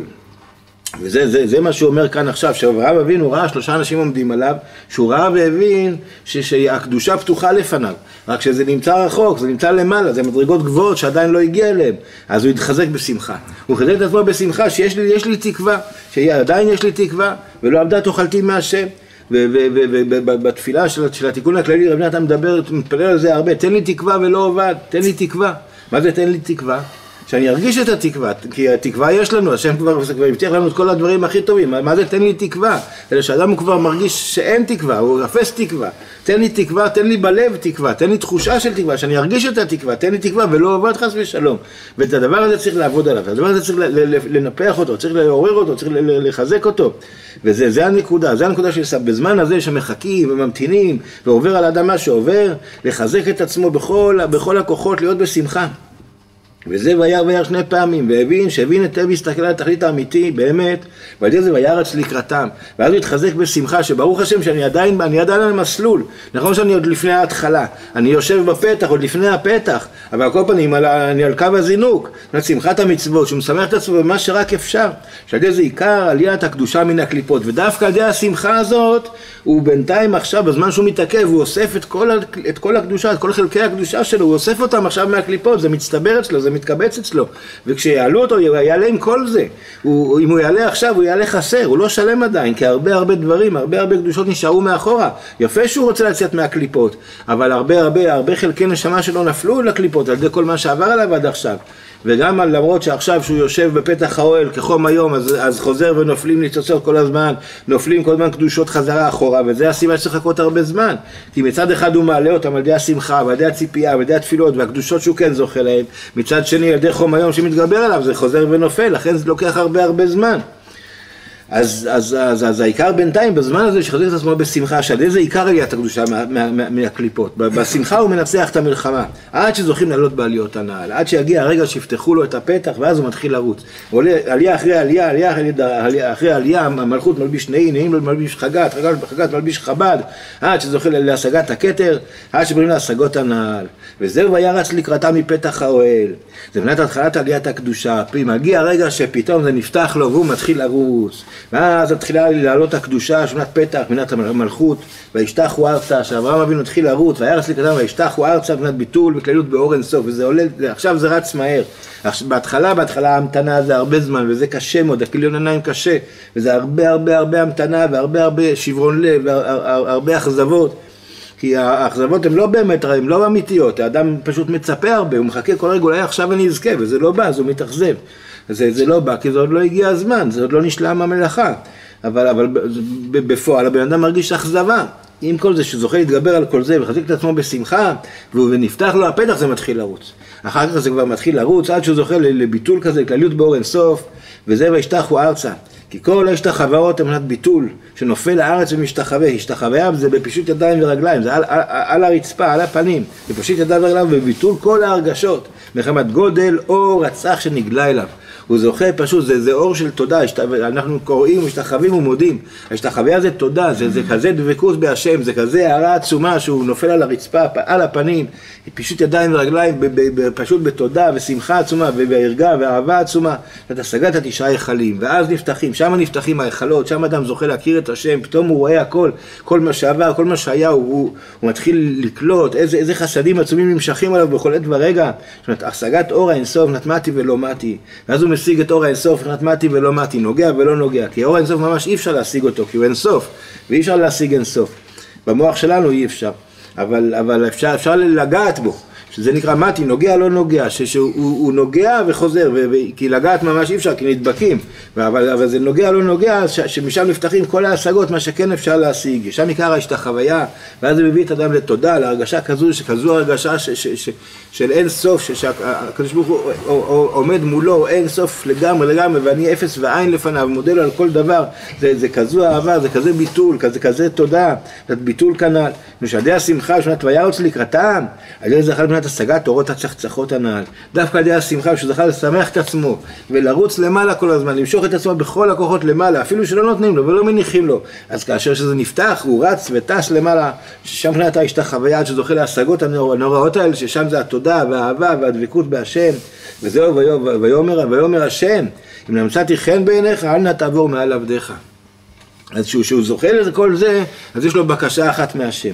A: וזה זה, זה מה שהוא אומר כאן עכשיו, שאברהם אבינו ראה שלושה אנשים עומדים עליו, שהוא ראה והבין ש, שהקדושה פתוחה לפניו, רק שזה נמצא רחוק, זה נמצא למעלה, זה מדרגות גבוהות שעדיין לא הגיע אליהן, אז הוא התחזק בשמחה. הוא חזק את עצמו בשמחה שיש לי, לי תקווה, שעדיין יש לי תקווה, ולא עבדה תאכלתי מהשם. ובתפילה של, של התיקון הכללי רבי נתן מדבר, מתפלל על זה הרבה, תן לי תקווה ולא עובד, תן לי תקווה. מה זה תן לי תקווה? שאני ארגיש את התקווה, כי התקווה יש לנו, השם כבר, כבר הבטיח לנו את כל הדברים הכי טובים, מה זה תן לי תקווה? אלא שאדם הוא כבר מרגיש שאין תקווה, הוא אפס תקווה, תן לי תקווה, תן לי בלב תקווה, תן לי תחושה של תקווה, שאני ארגיש את התקווה, תן לי תקווה ולא עובד חס ושלום. ואת הדבר הזה צריך לעבוד עליו, הדבר הזה צריך לנפח אותו, צריך לעורר אותו, צריך לחזק אותו. וזה הנקודה, זה הנקודה של בזמן הזה שמחכים וממתינים ועובר על האדמה שעובר, לחזק את עצמו בכל, בכל הכוחות, להיות בשמחה. וזה וירא וירא שני פעמים, והבין שהבין היטב והסתכל על התכלית האמיתי, באמת, ועל ידי זה וירץ לקראתם. ואז הוא התחזק בשמחה, שברוך השם שאני עדיין, אני עדיין על המסלול. נכון שאני עוד לפני ההתחלה, אני יושב בפתח, עוד לפני הפתח, אבל על כל פנים אני על קו הזינוק. זאת אומרת, שמחת המצוות, שהוא משמח את עצמו במה שרק אפשר. שעל ידי זה עיקר עליית הקדושה מן הקליפות. ודווקא על ידי השמחה הזאת, הוא בינתיים עכשיו, בזמן שהוא מתעכב, הוא אוסף את כל, את כל הקדושה, את כל חלקי הקדושה שלו, הוא אוסף אותם עכשיו מהקליפות, זה מצטבר אצלו, זה מתקבץ אצלו. וכשיעלו אותו, הוא יעלה עם כל זה. הוא, אם הוא יעלה עכשיו, הוא יעלה חסר, הוא לא שלם עדיין, כי הרבה הרבה דברים, הרבה הרבה קדושות נשארו מאחורה. יפה שהוא רוצה לצאת מהקליפות, אבל הרבה הרבה, הרבה חלקי נשמה שלו נפלו לקליפות על ידי כל מה שעבר עליו עד עכשיו. וגם על, למרות שעכשיו שהוא יושב בפתח האוהל כחום היום, אז, אז חוזר ונופלים ניצוצות כל הזמן, נופלים כל הזמן קדושות חזרה אחורה, וזה הסיבה שצריך לחכות הרבה זמן. כי מצד אחד הוא מעלה אותם על ידי השמחה, ועל ידי הציפייה, ועל ידי התפילות, והקדושות שהוא כן זוכה להם, מצד שני על ידי חום היום שמתגבר עליו, זה חוזר ונופל, לכן זה לוקח הרבה הרבה זמן. אז, אז, אז, אז העיקר בינתיים, בזמן הזה שחזיר את עצמו בשמחה, שעל איזה עיקר עליית הקדושה מהקליפות. בשמחה הוא מנצח את המלחמה, עד שזוכים לעלות בעליות הנעל, עד שיגיע הרגע שיפתחו לו את הפתח ואז הוא מתחיל לרוץ. עולה עלייה אחרי עלייה, עלייה אחרי אחרי עלייה, המלכות מלביש נעים, נעים מלביש חגת, חגת, חגת מלביש חב"ד, עד שזוכה להשגת הכתר, עד שבאים להשגות הנעל. וזהו וירץ לקראתה מפתח האוהל. זה בנת התחלת עליית הקדושה, מגיע הרגע שפתאום זה נפתח לו והוא מתחיל לרוץ. ואז מתחילה לעלות הקדושה, שנת פתח, מנת המלכות, וישתחו ארצה, שאברהם אבינו התחיל לרוץ, וירס לקדם, וישתחו ארצה, מנת ביטול בכללות באור אינסוף, וזה עולה, עכשיו זה רץ מהר. בהתחלה, בהתחלה ההמתנה זה הרבה זמן, וזה קשה מאוד, הכיליון עיניים קשה, וזה הרבה הרבה הרבה המתנה, והרבה הרבה שברון לב, והרבה אכזבות. כי האכזבות הן לא באמת, הן לא אמיתיות, האדם פשוט מצפה הרבה, הוא מחכה כל רגע, אולי עכשיו אני אזכה, וזה לא בא, אז הוא מתאכזב. זה, זה לא בא, כי זה עוד לא הגיע הזמן, זה עוד לא נשלם המלאכה. אבל, אבל בפועל הבן אדם מרגיש אכזבה. עם כל זה שזוכה להתגבר על כל זה ולחזיק את עצמו בשמחה ונפתח לו הפתח זה מתחיל לרוץ. אחר כך זה כבר מתחיל לרוץ עד שהוא זוכה לביטול כזה, כלליות באור אינסוף וזה וישתחו ארצה. כי כל ההשתחוואות הן מנת ביטול, שנופל לארץ ומשתחווה, השתחוויה זה בפישוט ידיים ורגליים, זה על, על, על הרצפה, על הפנים, בפשוט ידיים ורגליים וביטול כל ההרגשות, מחמת גודל אור הצח שנגלה אליו. הוא זוכה פשוט, זה, זה אור של תודה, אנחנו קוראים, משתחווים ומודים. ההשתחוויה זה תודה, זה, זה כזה דבקות בהשם, זה כזה הערה עצומה שהוא נופל על הרצפה, על הפנים, פשוט ידיים ורגליים, פשוט בתודה ושמחה עצומה, ובערגה ואהבה עצומה, את השגת התשעה היכלים, ואז נפתחים, שם נפתחים ההיכלות, שם אדם זוכה להכיר את השם, פתאום הוא רואה הכל, כל מה שעבר, כל מה שהיה, הוא, הוא, הוא מתחיל לקלוט, איזה, איזה חסדים עצומים נמשכים עליו בכל עת ורגע, זאת אומרת, השגת אור האינסוף, נתמתי ולא מתי, ואז הוא משיג את אור האינסוף, מבחינת מתי ולא מתי, נוגע ולא נוגע, כי אור האינסוף ממש אי אפשר להשיג אותו, כי הוא אינסוף, ואי אפשר להשיג אינסוף. במוח שלנו אי אפשר, אבל, אבל אפשר, אפשר לגעת בו. שזה נקרא מתי, נוגע לא נוגע, שהוא נוגע וחוזר, כי לגעת ממש אי אפשר, כי נדבקים, אבל, אבל זה נוגע לא נוגע, ש, שמשם נפתחים כל ההשגות, מה שכן אפשר להשיג, שם עיקר יש את החוויה, ואז זה מביא את אדם לתודה, להרגשה כזו, שכזו הרגשה ש, ש, ש, של אין סוף, שהקדוש ברוך הוא עומד מולו, אין סוף לגמרי לגמרי, ואני אפס ועין לפניו, מודה לו על כל דבר, זה, זה כזו אהבה, זה כזה ביטול, כזה כזה תודה, זה ביטול כנ"ל, משעדי השמחה, שנת וירוץ לקראתם, על ידי זכר בנת השגת אורות הצחצחות הנעל. דווקא על ידי השמחה, שהוא זכה לשמח את עצמו, ולרוץ למעלה כל הזמן, למשוך את עצמו בכל הכוחות למעלה, אפילו שלא נותנים לו ולא מניחים לו. אז כאשר שזה נפתח, הוא רץ וטס למעלה, ששם מבחינתה יש את החוויה עד שזוכה להשגות הנוראות האלה, ששם זה התודה והאהבה והדבקות בהשם. וזהו, ויאמר, ויאמר השם, אם נמצאתי חן בעיניך, אל נא תעבור מעל עבדיך. אז כשהוא זוכה לכל זה, אז יש לו בקשה אחת מהשם.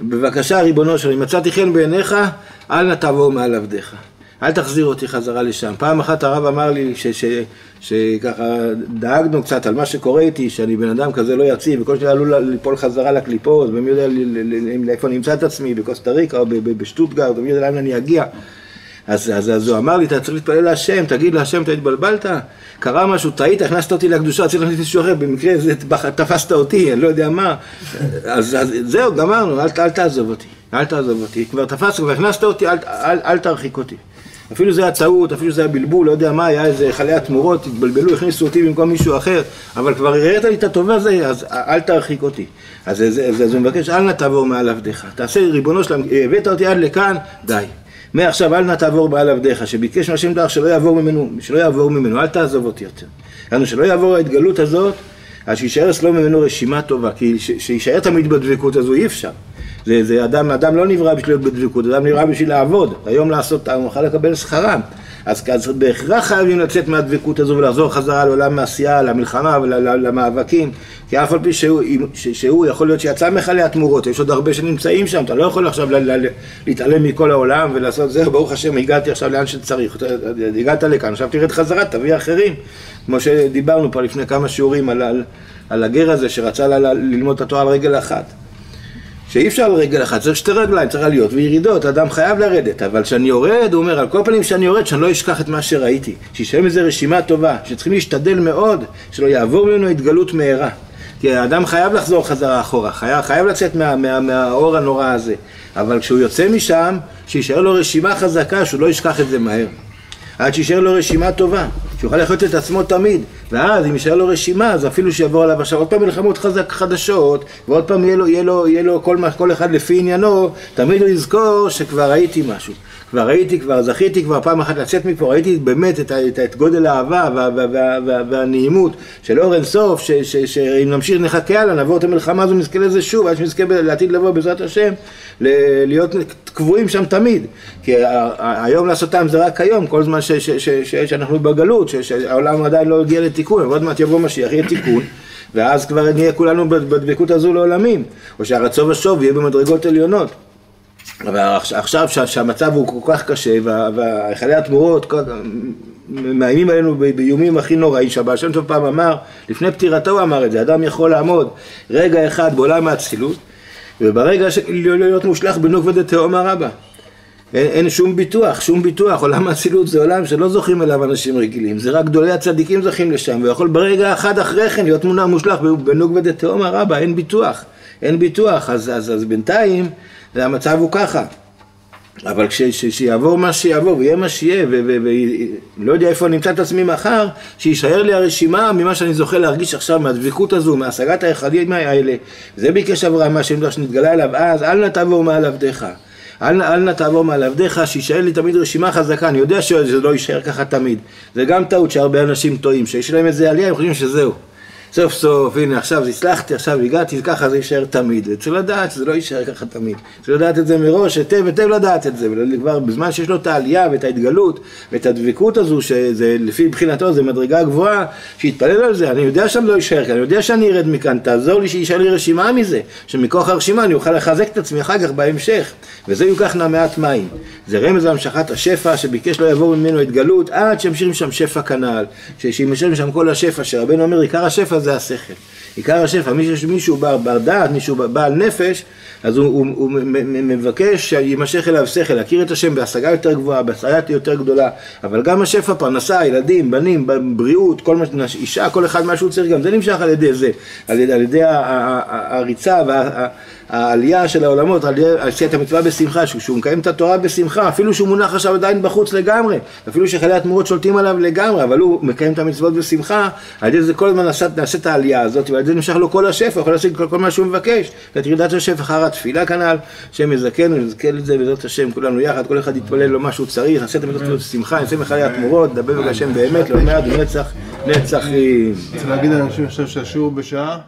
A: בבקשה ריבונו שלי, מצאתי חן בעיניך, אל נא תעבור מעל עבדיך. אל תחזיר אותי חזרה לשם. פעם אחת הרב אמר לי שככה דאגנו קצת על מה שקורה איתי, שאני בן אדם כזה לא יציב, וכל שניה עלול ליפול חזרה לקליפות, ומי יודע לאיפה אני אמצא את עצמי, בקוסטה ריקה או בשטוטגרד, ומי יודע לאן אני אגיע. אז, אז, אז הוא אמר לי, אתה צריך להתפלל להשם, תגיד להשם, אתה התבלבלת? קרה משהו, טעית, הכנסת אותי לקדושה, רציתי להכניס מישהו אחר, במקרה זה תפסת אותי, אני לא יודע מה. אז, אז זהו, גמרנו, אל, אל תעזוב אותי, אל תעזוב אותי. כבר תפסת, כבר הכנסת אותי, אל, אל, אל תרחיק אותי. אפילו זה היה טעות, אפילו זה היה בלבול, לא יודע מה, היה איזה חלי התמורות, התבלבלו, הכניסו אותי במקום מישהו אחר, אבל כבר הראית לי את הטוב הזה, אז אל תרחיק אותי. אז, אז, אז, אז הוא מבקש, אל נא תעבור מעל עבדיך. תעשה ריבונו שלם, הבאת אותי עד לכאן, די. מעכשיו אל נא תעבור מעל עבדיך, שביקש מהשם דרך שלא יעבור ממנו, שלא יעבור ממנו, אל תעזוב אותי יותר. יענו שלא יעבור ההתגלות הזאת, אז שיישאר אצלו ממנו רשימה טובה, כי שיישאר תמיד בדבקות הזו אי אפשר. זה, זה אדם, אדם לא נברא בשביל להיות בדבקות, אדם נברא בשביל לעבוד, היום לעשות, הוא יכול לקבל שכרם. אז, אז בהכרח חייבים לצאת מהדבקות הזו ולחזור חזרה לעולם העשייה, למלחמה ולמאבקים כי אף על פי שהוא, שהוא יכול להיות שיצא מכלי התמורות, יש עוד הרבה שנמצאים שם, אתה לא יכול עכשיו להתעלם מכל העולם ולעשות זהו, ברוך השם, הגעתי עכשיו לאן שצריך, הגעת לכאן, עכשיו תרד חזרה, תביא אחרים, כמו שדיברנו פה לפני כמה שיעורים על, על, על הגר הזה שרצה ללמוד את התורה על רגל אחת. שאי אפשר רגל אחת, צריך שתי רגליים, צריך עליות וירידות, אדם חייב לרדת, אבל כשאני יורד, הוא אומר, על כל פנים שאני יורד, שאני לא אשכח את מה שראיתי, שישאר מזה רשימה טובה, שצריכים להשתדל מאוד, שלא יעבור ממנו התגלות מהרה. כי האדם חייב לחזור חזרה אחורה, חייב, חייב לצאת מה, מה, מהאור הנורא הזה, אבל כשהוא יוצא משם, שישאר לו רשימה חזקה, שהוא לא ישכח את זה מהר. עד שישאר לו רשימה טובה, שיוכל לחיות את עצמו תמיד, ואז אם יישאר לו רשימה, אז אפילו שיבוא עליו עכשיו עוד פעם מלחמות חזק חדשות, ועוד פעם יהיה לו, יהיה לו, יהיה לו כל, כל אחד לפי עניינו, תמיד הוא יזכור שכבר ראיתי משהו. כבר ראיתי, כבר זכיתי כבר פעם אחת לצאת מפה, ראיתי באמת את, את, את גודל האהבה וה, וה, וה, וה, והנעימות של אור אינסוף, שאם נמשיך נחכה הלאה, נעבור את המלחמה הזו, נזכה לזה שוב, עד שנזכה לעתיד לבוא בעזרת השם, להיות קבועים שם תמיד. כי היום לעשותם זה רק היום, כל זמן ש, ש, ש, ש, שאנחנו בגלות, שהעולם עדיין לא הגיע לתיקון, ועוד מעט יבוא משיח, יהיה תיקון. ואז כבר נהיה כולנו בדבקות הזו לעולמים, או שהרצון ושוב יהיה במדרגות עליונות. עכשיו שהמצב הוא כל כך קשה והיכלי התמורות מאיימים עלינו באיומים הכי נוראים שהבעל שם פעם אמר, לפני פטירתו הוא אמר את זה, אדם יכול לעמוד. רגע אחד בעולם האצילות וברגע להיות מושלך בנוקבה דתהומה רבה אין, אין שום ביטוח, שום ביטוח, עולם האצילות זה עולם שלא זוכים אליו אנשים רגילים, זה רק גדולי הצדיקים זוכים לשם, ויכול ברגע אחד אחרי כן להיות מונע מושלך בנוקבה דתהומה רבה, אין ביטוח, אין ביטוח, אז, אז, אז בינתיים המצב הוא ככה. אבל כשיעבור מה שיעבור ויהיה מה שיהיה ולא יודע איפה אני אמצא את עצמי מחר, שיישאר לי הרשימה ממה שאני זוכה להרגיש עכשיו מהדבקות הזו, מהשגת היחדים האלה. זה ביקש אברהם מהשם שנתגלה אליו אז, אל נא תעבור מעל עבדיך. אל, אל נא תעבור מעל עבדיך, שיישאר לי תמיד רשימה חזקה, אני יודע שזה לא יישאר ככה תמיד. זה גם טעות שהרבה אנשים טועים, שיש להם איזה עלייה, הם חושבים שזהו. סוף סוף, הנה עכשיו הצלחתי, עכשיו הגעתי, ככה זה יישאר תמיד. צריך לדעת שזה לא יישאר ככה תמיד. צריך לדעת את זה מראש, היטב היטב לדעת את זה. וכבר בזמן שיש לו את העלייה ואת ההתגלות ואת הדבקות הזו, שזה לפי מבחינתו זה מדרגה גבוהה, שיתפלל על זה. אני יודע שאני לא יישאר כאן, אני יודע שאני ארד מכאן, תעזור לי שישאר לי רשימה מזה. שמכוח הרשימה אני אוכל לחזק את עצמי אחר כך בהמשך. וזה ייקח נא מעט מים. זה רמז להמשכת השפע שביקש לא יבוא ממנו התגלות עד שימשיך שם שפע כנ"ל. שימשך שם כל השפע, שרבנו אומר עיקר השפע זה השכל. עיקר השפע, מישהו בר, בר דעת, מישהו בעל נפש, אז הוא, הוא, הוא מבקש שימשך אליו שכל, להכיר את השם בהשגה יותר גבוהה, בהשגה יותר גדולה, אבל גם השפע, פרנסה, ילדים, בנים, בריאות, כל מה, אישה, כל אחד מה שהוא צריך, גם זה נמשך על ידי זה, על ידי, על ידי הריצה וה... העלייה של העולמות, עשיית המצווה בשמחה, שהוא מקיים את התורה בשמחה, אפילו שהוא מונח עכשיו עדיין בחוץ לגמרי, אפילו שחילי התמורות שולטים עליו לגמרי, אבל הוא מקיים את המצוות בשמחה, על ידי זה כל הזמן את העלייה הזאת, ועל ידי זה נמשך לו כל השפע, יכול לעשות כל, כל מה שהוא מבקש, ואת ירידת השפע אחר התפילה כנ"ל, השם יזכנו, יזכה לזה בעזרת השם, כולנו יחד, כל אחד יתפלל לו מה שהוא צריך, נעשה את המצוות בשמחה, נעשה מחיי התמורות, נדבר בגלל השם באמת, לא מעט, נצח, נצחים.
B: רוצה להגיד לאנשים עכשיו שהשיעור בשעה?